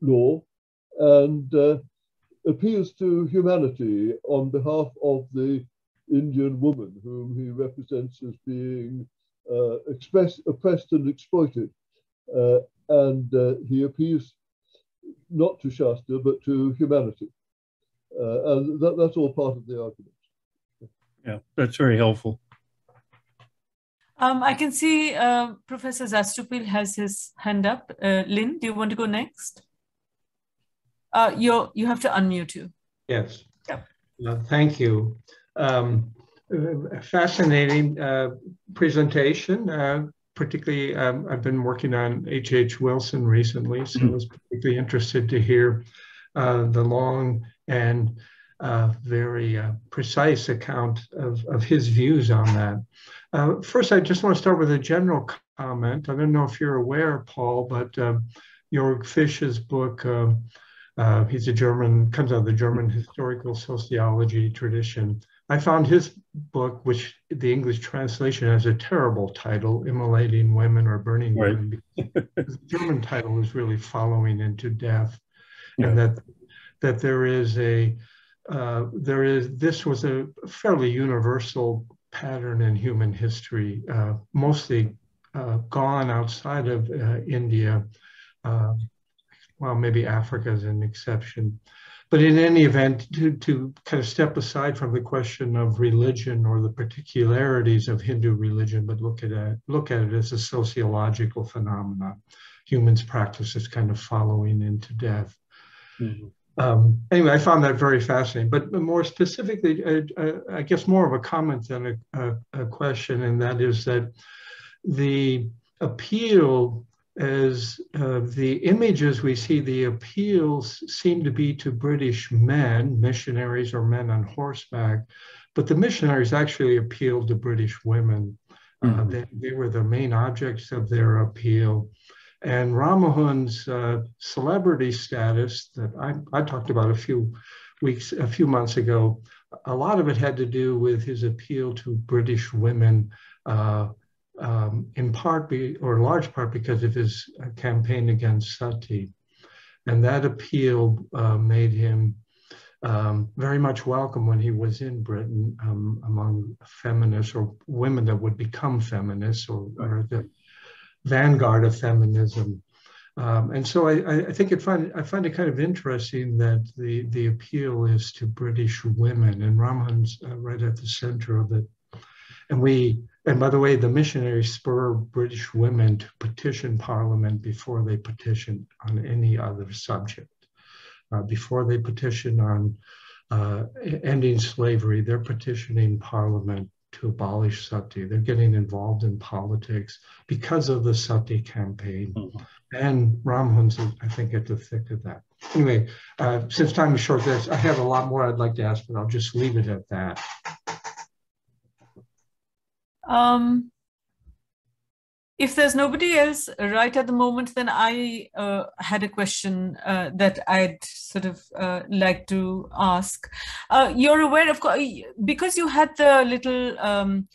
E: law and appeals to humanity on behalf of the Indian woman whom he represents as being uh, express, oppressed and exploited. Uh, and uh, he appeals not to Shastra, but to humanity. Uh, and that, that's all part of the argument.
C: Yeah, that's very helpful.
B: Um, I can see uh, Professor Zastoupil has his hand up. Uh, Lynn, do you want to go next? Uh, you you have to unmute you.
F: Yes.
B: Yeah.
F: Uh, thank you. Um, fascinating uh, presentation. Uh, particularly, um, I've been working on H.H. H. Wilson recently, so mm. I was particularly interested to hear uh, the long and uh, very precise account of, of his views on that. first, I just want to start with a general comment. I don't know if you're aware, Paul, but um, Jörg Fisch's book, um, uh, he's a German, comes out of the German historical sociology tradition. I found his book, which the English translation has a terrible title, Immolating Women or Burning right. Women. the German title is really following into death. Yeah. And that that there is a uh, there is this was a fairly universal pattern in human history, uh, mostly uh, gone outside of uh, India. Uh, well, maybe Africa is an exception. But in any event, to, to kind of step aside from the question of religion or the particularities of Hindu religion, but look at it, look at it as a sociological phenomenon. Humans practice this kind of following into death. Mm-hmm. Um, anyway, I found that very fascinating. But more specifically, uh, uh, I guess more of a comment than a, a, a question, and that is that the appeal as uh, the images we see, the appeals seem to be to British men, missionaries or men on horseback, but the missionaries actually appealed to British women. Uh, mm-hmm. Uh, they, they, were the main objects of their appeal. And Rammohun's uh, celebrity status that I, I talked about a few weeks, a few months ago, a lot of it had to do with his appeal to British women uh, um, in part be, or large part because of his uh, campaign against sati. And that appeal uh, made him um, very much welcome when he was in Britain um, among feminists or women that would become feminists or, or the vanguard of feminism. Um, and so I, I, think it find, I find it kind of interesting that the, the appeal is to British women, and Rammohun's uh, right at the center of it. And we and by the way, the missionaries spur British women to petition Parliament before they petition on any other subject. Uh, before they petition on uh, ending slavery, they're petitioning Parliament to abolish sati. They're getting involved in politics because of the sati campaign. Mm-hmm. And Rammohun's, I think, at the thick of that. Anyway, uh, since time is short, I have a lot more I'd like to ask, but I'll just leave it at that.
B: Um, if there's nobody else right at the moment, then I uh, had a question uh, that I'd sort of uh, like to ask. Uh, you're aware, of course, because you had the little um,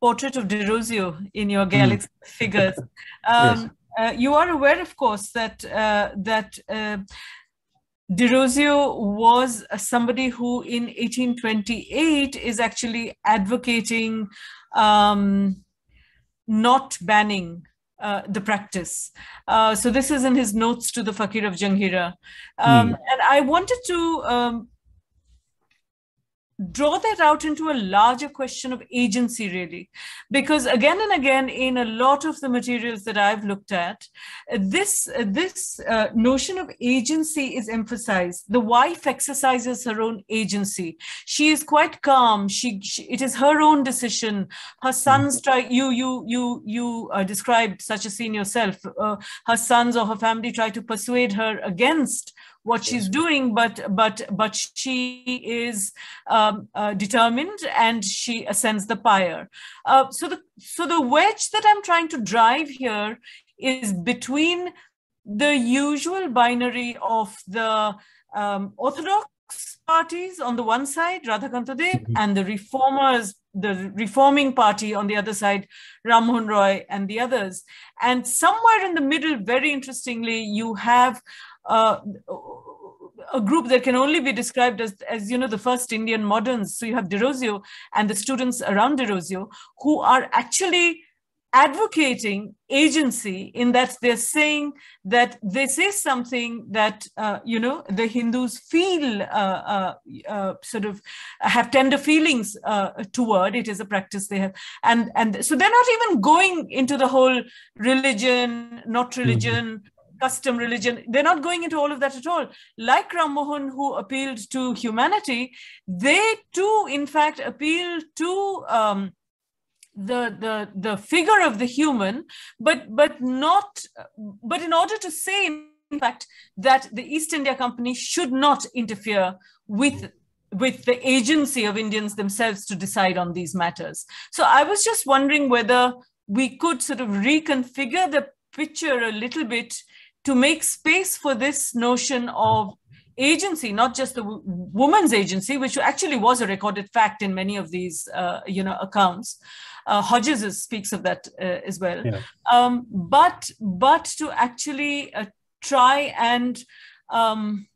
B: portrait of Derozio in your hmm. Galaxy mm. figures. Um, yes. Uh, you are aware, of course, that uh, that Derozio was somebody who in 1828 is actually advocating um, not banning uh, the practice. Uh, so this is in his notes to the Fakir of Janghira. Um, mm. And I wanted to um, draw that out into a larger question of agency really. Because again and again in a lot of the materials that i've looked at this this uh, notion of agency is emphasized. The wife exercises her own agency. She is quite calm. She, she it is her own decision. Her sons mm-hmm. try you you you you uh, described such a scene yourself. Uh, her sons or her family try to persuade her against what she's doing, but but but she is um, uh, determined and she ascends the pyre. Uh, so the so the wedge that I'm trying to drive here is between the usual binary of the um, orthodox parties on the one side, Radhakanta mm-hmm. and the reformers, the reforming party on the other side, Rammohun Roy and the others. And somewhere in the middle, very interestingly, you have uh, a group that can only be described as, as you know, the first Indian moderns. So you have Derozio and the students around Derozio who are actually advocating agency in that they're saying that this is something that uh, you know the hindus feel uh, uh, uh sort of have tender feelings uh, toward. It is a practice they have. And and so they're not even going into the whole religion not religion mm-hmm custom, religion. They're not going into all of that at all. Like Ram Mohan, who appealed to humanity, they too, in fact, appeal to um, the the the figure of the human, but but not but in order to say in fact that the East India Company should not interfere with with the agency of Indians themselves to decide on these matters. So I was just wondering whether we could sort of reconfigure the picture a little bit to make space for this notion of agency, not just the w- woman's agency, which actually was a recorded fact in many of these, uh, you know, accounts. Uh, Hodges is, speaks of that uh, as well. Yeah. Um, but but to actually uh, try and um,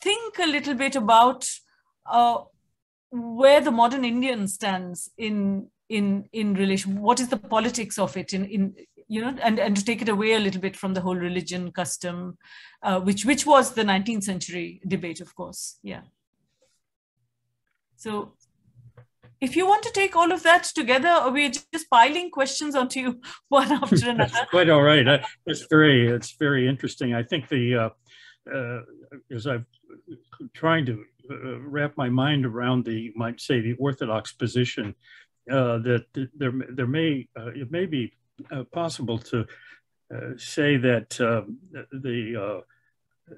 B: think a little bit about uh, where the modern Indian stands in in in relation. What is the politics of it in in you know, and, and to take it away a little bit from the whole religion custom, uh, which which was the 19th century debate, of course. Yeah. So if you want to take all of that together, or we're just piling questions onto you one after another.
C: That's quite all right. It's very, it's very interesting. I think the, uh, uh, as I've trying to uh, wrap my mind around the, might say, the orthodox position, uh, that there, there may, uh, it may be uh, possible to uh, say that um, the, uh,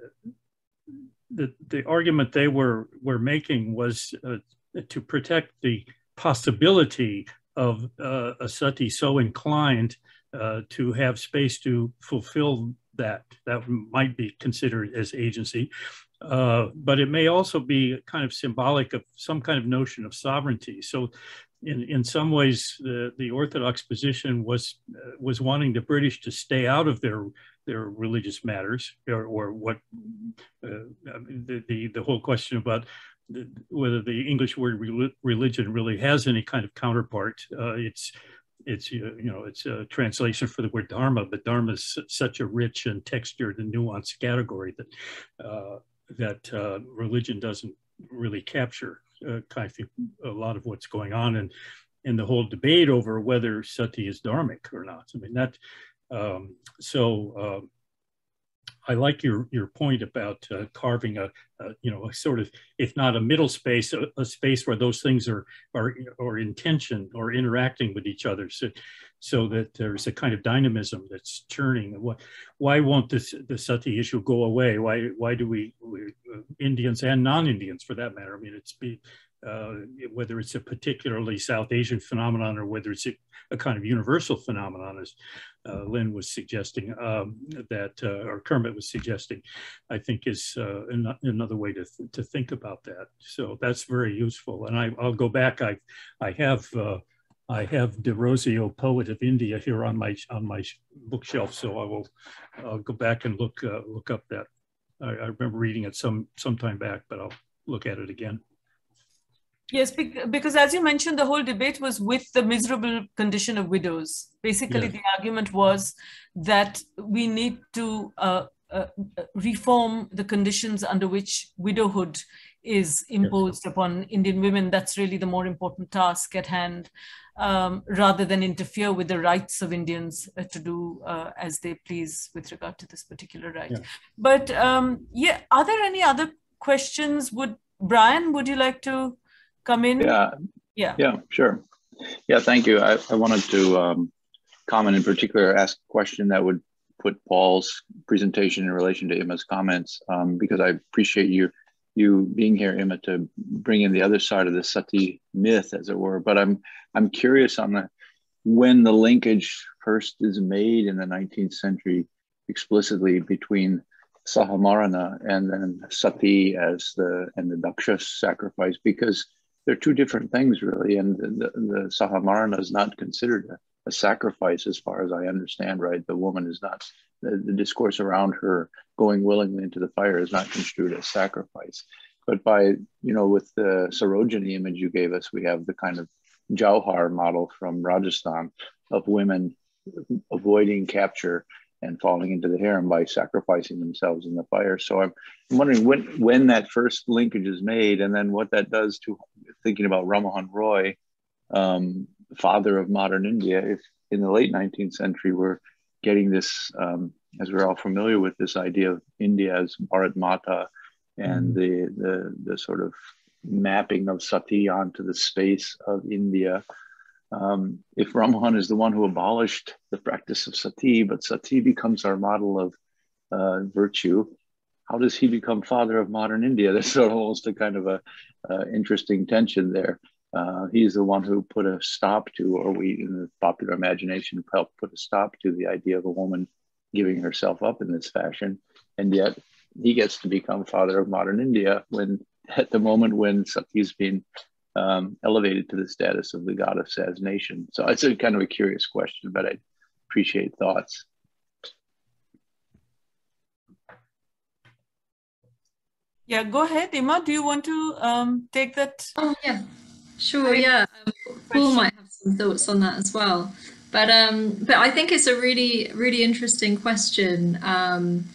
C: the the argument they were were making was uh, to protect the possibility of uh, a sati so inclined uh, to have space to fulfill that. That might be considered as agency. But it may also be kind of symbolic of some kind of notion of sovereignty. So in, in some ways, the, the Orthodox position was uh, was wanting the British to stay out of their their religious matters, or, or what uh, the, the, the whole question about the, whether the English word religion really has any kind of counterpart. Uh, it's it's you know it's a translation for the word dharma, but dharma is such a rich and textured and nuanced category that uh, that uh, religion doesn't really capture uh, I think a lot of what's going on and in the whole debate over whether sati is dharmic or not. I mean that. Um, so uh, I like your your point about uh, carving a, a, you know a sort of if not a middle space, a, a, space where those things are are or in tension or interacting with each other. So so that there's a kind of dynamism that's churning. Why won't this the sati issue go away? Why why do we, we uh, Indians and non-Indians for that matter? I mean, it's be uh, whether it's a particularly South Asian phenomenon or whether it's a, a kind of universal phenomenon, as uh, Lynn was suggesting, um, that uh, or Dermot was suggesting, I think is uh, an, another way to, th to think about that. So that's very useful. And I, will go back. I I have uh, I have De Derozio, Poet of India, here on my on my bookshelf, so I will I'll go back and look uh, look up that. I, I, remember reading it some some time back, but I'll look at it again.
B: Yes, because as you mentioned, the whole debate was with the miserable condition of widows. Basically, yes. the argument was that we need to uh, uh, reform the conditions under which widowhood is imposed yes. upon Indian women. That's really the more important task at hand um, rather than interfere with the rights of Indians uh, to do uh, as they please with regard to this particular right. Yeah. But um, yeah, are there any other questions? Would Brian, would you like to come in?
G: Yeah.
B: Yeah.
G: Yeah, sure. Yeah, thank you. I, I wanted to um, comment in particular, ask a question that would put Paul's presentation in relation to Imma's comments, um, because I appreciate you you being here, Imma, to bring in the other side of the sati myth, as it were. But I'm I'm curious on the when the linkage first is made in the 19th century explicitly between Sahamarana and then sati as the and the daksha sacrifice, because they're two different things really, and the, the, the Sahamarana is not considered a, a sacrifice as far as I understand. Right, the woman is not the, the discourse around her going willingly into the fire is not construed as sacrifice. But by, you know, with the Sarojini image you gave us, we have the kind of Jauhar model from Rajasthan of women avoiding capture and falling into the harem by sacrificing themselves in the fire. So I'm, I'm wondering when when that first linkage is made, and then what that does to thinking about Ram Mohan Roy, um, father of modern India. If in the late 19th century we're getting this um, as we're all familiar with this idea of India as Bharat Mata and mm-hmm. the, the, the sort of mapping of sati onto the space of India. Um, if Rammohun is the one who abolished the practice of sati, but sati becomes our model of uh, virtue, how does he become father of modern India? There's almost a kind of a uh, interesting tension there. Uh, he's the one who put a stop to, or we in the popular imagination helped put a stop to the idea of a woman giving herself up in this fashion, and yet he gets to become father of modern India when at the moment when Sati's been um, elevated to the status of the goddess as nation. So it's a kind of a curious question, but I appreciate thoughts.
B: Yeah, go ahead, Imma. Do you want to um, take that?
D: Oh, yeah, sure. Yeah, um, Paul might have some thoughts on that as well. But um, but I think it's a really really interesting question. Um,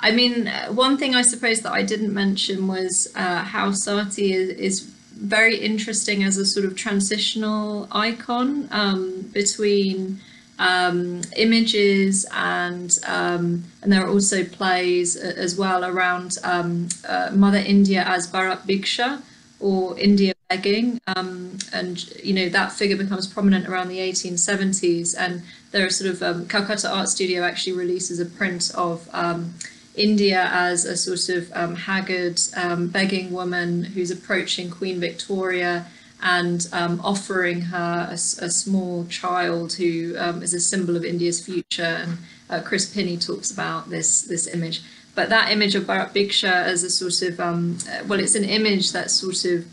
D: I mean, one thing I suppose that I didn't mention was uh, how Sati is, is, very interesting as a sort of transitional icon um, between um, images and um, and there are also plays as well around um, uh, Mother India as Bharat Bhiksha or India begging, um, and you know that figure becomes prominent around the 1870s. And there are sort of um, Calcutta Art Studio actually releases a print of um, India as a sort of um, haggard um, begging woman who's approaching Queen Victoria and um, offering her a, a, small child who is a symbol of India's future. And uh, Chris Pinney talks about this this image. But that image of Bharat Bhiksha as a sort of uh, well, it's an image that sort of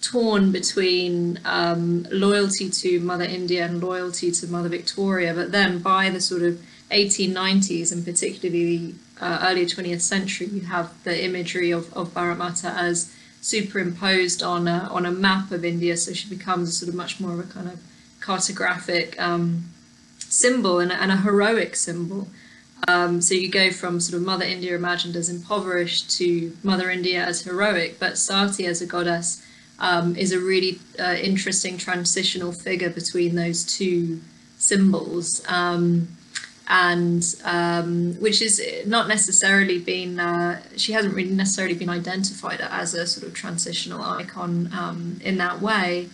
D: torn between um, loyalty to Mother India and loyalty to Mother Victoria. But then by the sort of 1890s and particularly the uh, early 20th century, you have the imagery of, of Bharat Mata as superimposed on a, on a map of India. So she becomes sort of much more of a kind of cartographic um, symbol and, and, a heroic symbol. Um, so you go from sort of Mother India imagined as impoverished to Mother India as heroic, but Sati as a goddess um, is a really uh, interesting transitional figure between those two symbols. Um, and um, which is not necessarily been uh, she hasn't really necessarily been identified as a sort of transitional icon um, in that way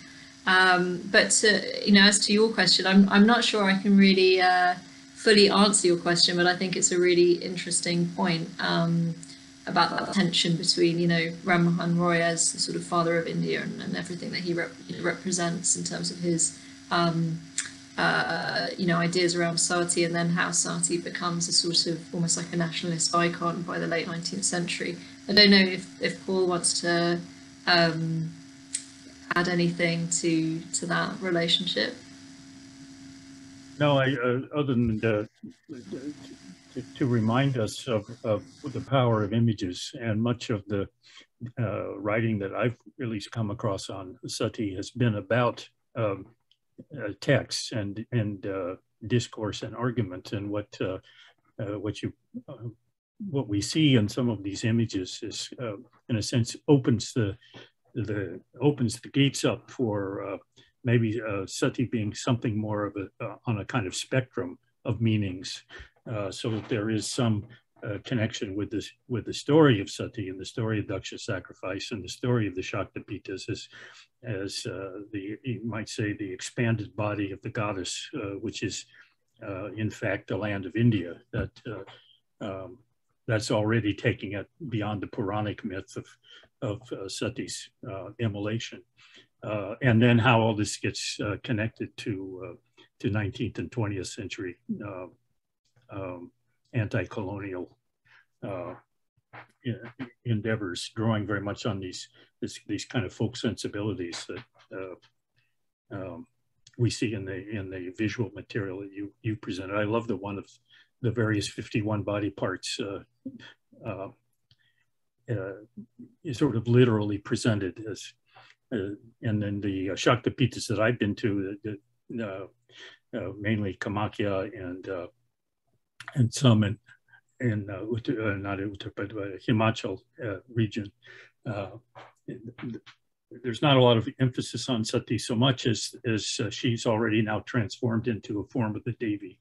D: um, but to, you know as to your question I'm, I'm not sure I can really uh, fully answer your question but I think it's a really interesting point um, about that tension between you know Ram Mohan Roy as the sort of father of India and, and everything that he rep- represents in terms of his um, uh, you know, ideas around Sati and then how Sati becomes a sort of almost like a nationalist icon by the late 19th century. I don't know if, if Paul wants to um, add anything to to that relationship.
C: No, I, uh, other than to, remind us of, of the power of images and much of the uh, writing that I've really come across on Sati has been about um, uh, texts and and uh, discourse and argument and what uh, uh what you uh, what we see in some of these images is uh, in a sense opens the the opens the gates up for maybe sati being something more of a on a kind of spectrum of meanings so that there is some uh, connection with this with the story of Sati and the story of Daksha sacrifice and the story of the Shaktipitas as as uh, the you might say the expanded body of the goddess, uh, which is uh, in fact the land of India. That uh, um, that's already taking it beyond the Puranic myth of of uh, Sati's immolation, and then how all this gets connected to to 19th and 20th century. Um, anti-colonial uh, endeavors, drawing very much on these this, these kind of folk sensibilities that uh, um, we see in the in the visual material that you you presented. I love the one of the various 51 body parts uh, uh, uh sort of literally presented as, uh, and then the uh, Shaktipitas that I've been to, mainly Kamakhya and and some in, in uh, Uttar, uh, not Uttar, but uh, Himachal uh, region. Uh, there's not a lot of emphasis on sati so much as, as uh, she's already now transformed into a form of the Devi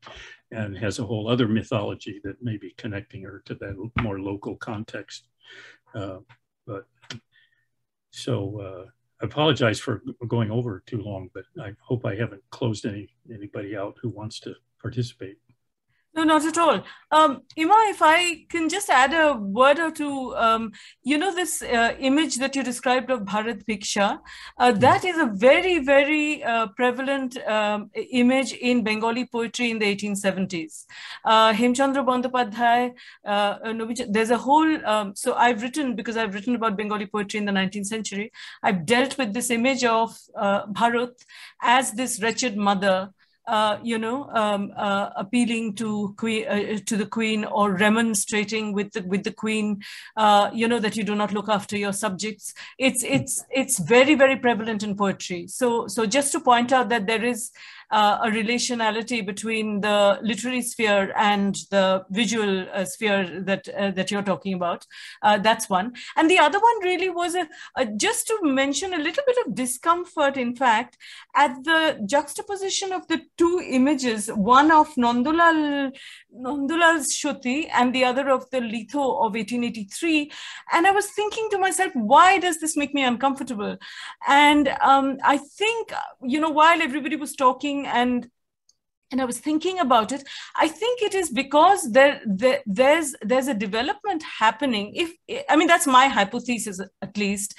C: and has a whole other mythology that may be connecting her to that more local context. But so I apologize for going over too long, but I hope I haven't closed any anybody out who wants to participate.
B: No, not at all. Um, Imma, if I can just add a word or two, um, you know, this uh, image that you described of Bharat Bhiksha, uh, that is a very, very uh, prevalent um, image in Bengali poetry in the 1870s. Uh, Hemchandra Bandopadhyay, uh, there's a whole, um, so I've written, because I've written about Bengali poetry in the 19th century, I've dealt with this image of uh, Bharat as this wretched mother uh, you know, um, uh, appealing to queen, uh, to the queen or remonstrating with the with the queen, uh, you know, that you do not look after your subjects. It's it's it's very very prevalent in poetry. So so just to point out that there is uh, a relationality between the literary sphere and the visual uh, sphere that uh, that you're talking about. Uh, that's one, and the other one really was a, a, just to mention a little bit of discomfort. In fact, at the juxtaposition of the two images, one of Nandalal Nandalal's Shoti and the other of the Litho of 1883, and I was thinking to myself, why does this make me uncomfortable? And um, I think you know while everybody was talking and and I was thinking about it. I think it is because there, there, there's there's a development happening. If I mean that's my hypothesis at least,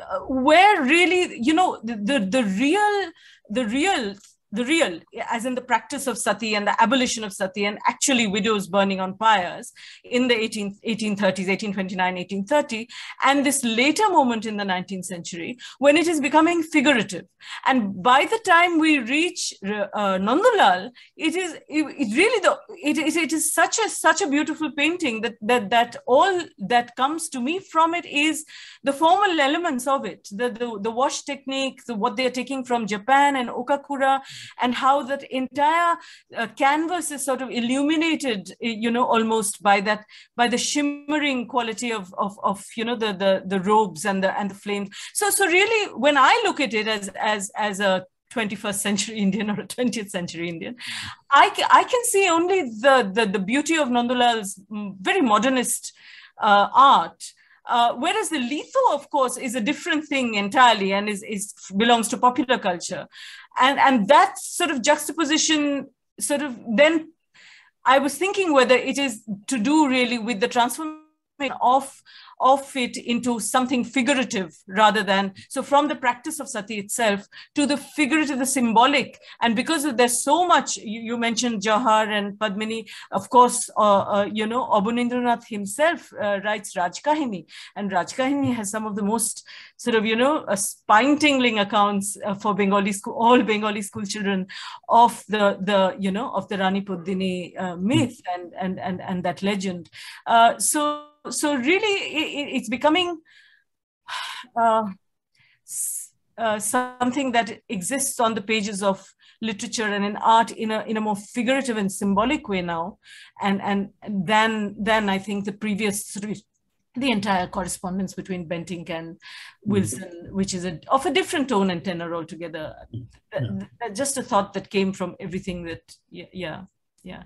B: uh, where really you know the, the the real the real the real, as in the practice of sati and the abolition of sati and actually widows burning on pyres in the 18, 1830s, 1829, 1830, and this later moment in the 19th century when it is becoming figurative. And by the time we reach uh, Nandalal, it is it, it really the it, it, it is such a such a beautiful painting that that that all that comes to me from it is the formal elements of it, the the, the wash technique, what they are taking from Japan and Okakura, and how that entire uh, canvas is sort of illuminated, you know, almost by that, by the shimmering quality of, of, of you know, the, the, the robes and the, and the flames. So, so really, when I look at it as, as, as a 21st century Indian or a 20th century Indian. I, I can see only the, the, the beauty of Nandalal's mm, very modernist uh, art. Uh, whereas the litho, of course, is a different thing entirely and is, is belongs to popular culture. And and that sort of juxtaposition sort of then i was thinking whether it is to do really with the transformation of of it into something figurative rather than so from the practice of sati itself to the figurative the symbolic. And because there's so much you, you mentioned Jauhar and padmini of course uh, uh, you know Abanindranath himself uh, writes rajkahini. And rajkahini has some of the most sort of you know uh, spine-tingling accounts uh, for bengali school all bengali school children of the the you know of the rani Padmini uh, myth and and and and that legend. So so really it, it's becoming uh, uh, something that exists on the pages of literature and in art in a in a more figurative and symbolic way now and and then then i think the previous sort of the entire correspondence between Bentinck and Wilson, mm. which is a, of a different tone and tenor altogether. Yeah. Just a thought that came from everything that, yeah, yeah.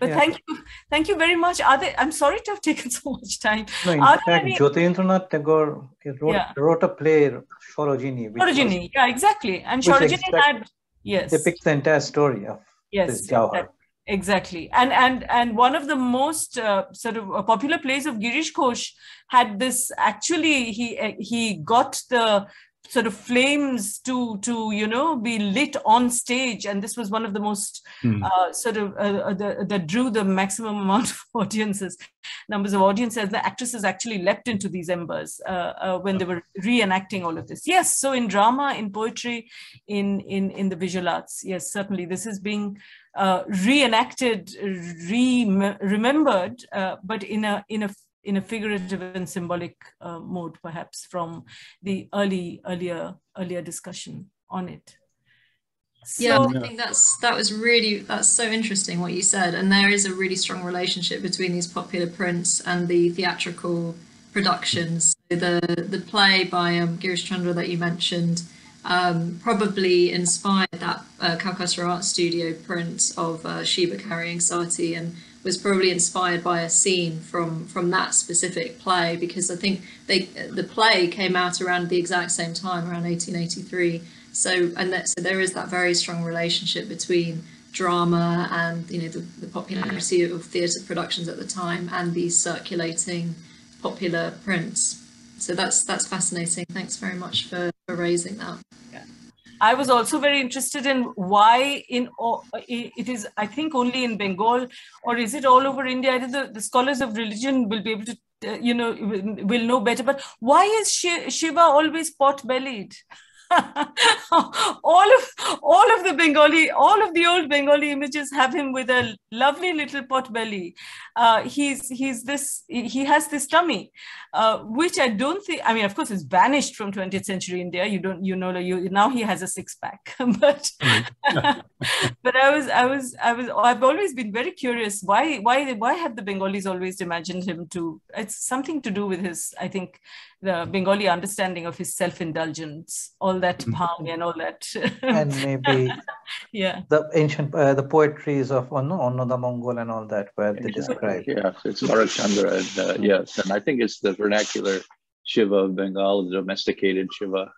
B: But yeah. thank you, thank you very much. Are there, I'm sorry to have taken so much time.
A: No, in
B: Are
A: fact, any... Jyotirindra Tagore wrote, yeah. wrote a play, Sorojini.
B: Sorojini, yeah, exactly. And Sorojini had, yes.
A: Depicts the entire story of
B: yes,
A: this Jauhar.
B: Exactly, and and and one of the most uh, sort of uh, popular plays of Girish Ghosh had this. Actually, he uh, he got the sort of flames to to you know be lit on stage. And this was one of the most mm. uh, sort of uh, uh the, that drew the maximum amount of audiences numbers of audiences the actresses actually leapt into these embers uh, uh, when they were reenacting all of this. Yes so in drama in poetry in in in the visual arts yes certainly. This is being uh, reenacted re remembered but in a in a in a figurative and symbolic uh, mode, perhaps from the early, earlier, earlier discussion on it.
D: So, yeah, I think that's that was really that's so interesting what you said, and there is a really strong relationship between these popular prints and the theatrical productions. the the play by um, Girish Chandra that you mentioned um, probably inspired that uh, Calcutta Art Studio print of uh, Shiva carrying Sati and was probably inspired by a scene from from that specific play because I think they the play came out around the exact same time around 1883 so and that, so there is that very strong relationship between drama and you know the, the popularity of theatre productions at the time and these circulating popular prints. So that's that's fascinating. Thanks very much for, for raising that
B: I was also very interested in why in it is I think only in Bengal or is it all over India? The, the scholars of religion will be able to uh, you know will know better. But why is Shiva always pot bellied? all of all of the Bengali, all of the old Bengali images have him with a lovely little pot belly. Uh, he's he's this he has this tummy, uh, which I don't think. I mean, of course, it's banished from 20th century India. You don't you know you now he has a six pack, but but I was I was I was I've always been very curious why why why have the Bengalis always imagined him to? It's something to do with his I think the Bengali understanding of his self-indulgence, all that mm-hmm. bhang and all that.
A: and maybe
B: yeah,
A: the ancient uh, the poetries of Anno, Annada Mangal and all that where they describe.
G: Yeah, it's Bharat and uh, yes, and I think it's the vernacular Shiva of Bengal, the domesticated Shiva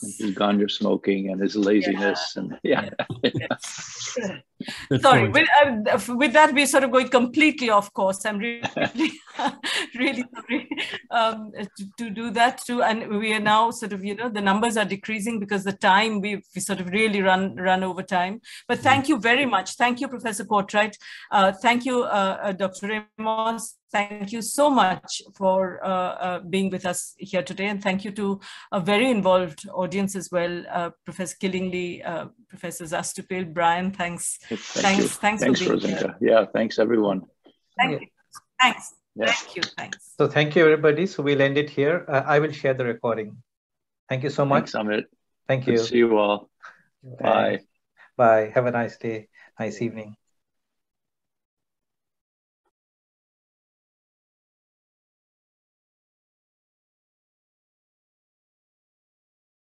G: his ganja smoking and his laziness yeah. and yeah.
B: Sorry, with, uh, with, that we're sort of going completely off course. I'm really, really sorry um, to, to, do that too. And we are now sort of, you know, the numbers are decreasing because the time we we sort of really run run over time. But thank you very much. Thank you, Professor Courtright. Uh, thank you, uh, uh Dr. Ramos thank you so much for uh, uh, being with us here today. And thank you to a very involved audience as well, uh, Professor Killingley, uh, Professor Zastoupil, Brian, thanks.
G: Thank thanks, you. thanks, thanks for being here. Yeah, thanks everyone.
B: Thank you. Thanks. Yeah. Thank you. Thanks.
A: So thank you, everybody. So we'll end it here. Uh, I will share the recording. Thank you so much.
G: Thanks, Amit.
A: Thank you.
G: Good see you all. Bye.
A: Bye. Have a nice day. Nice evening.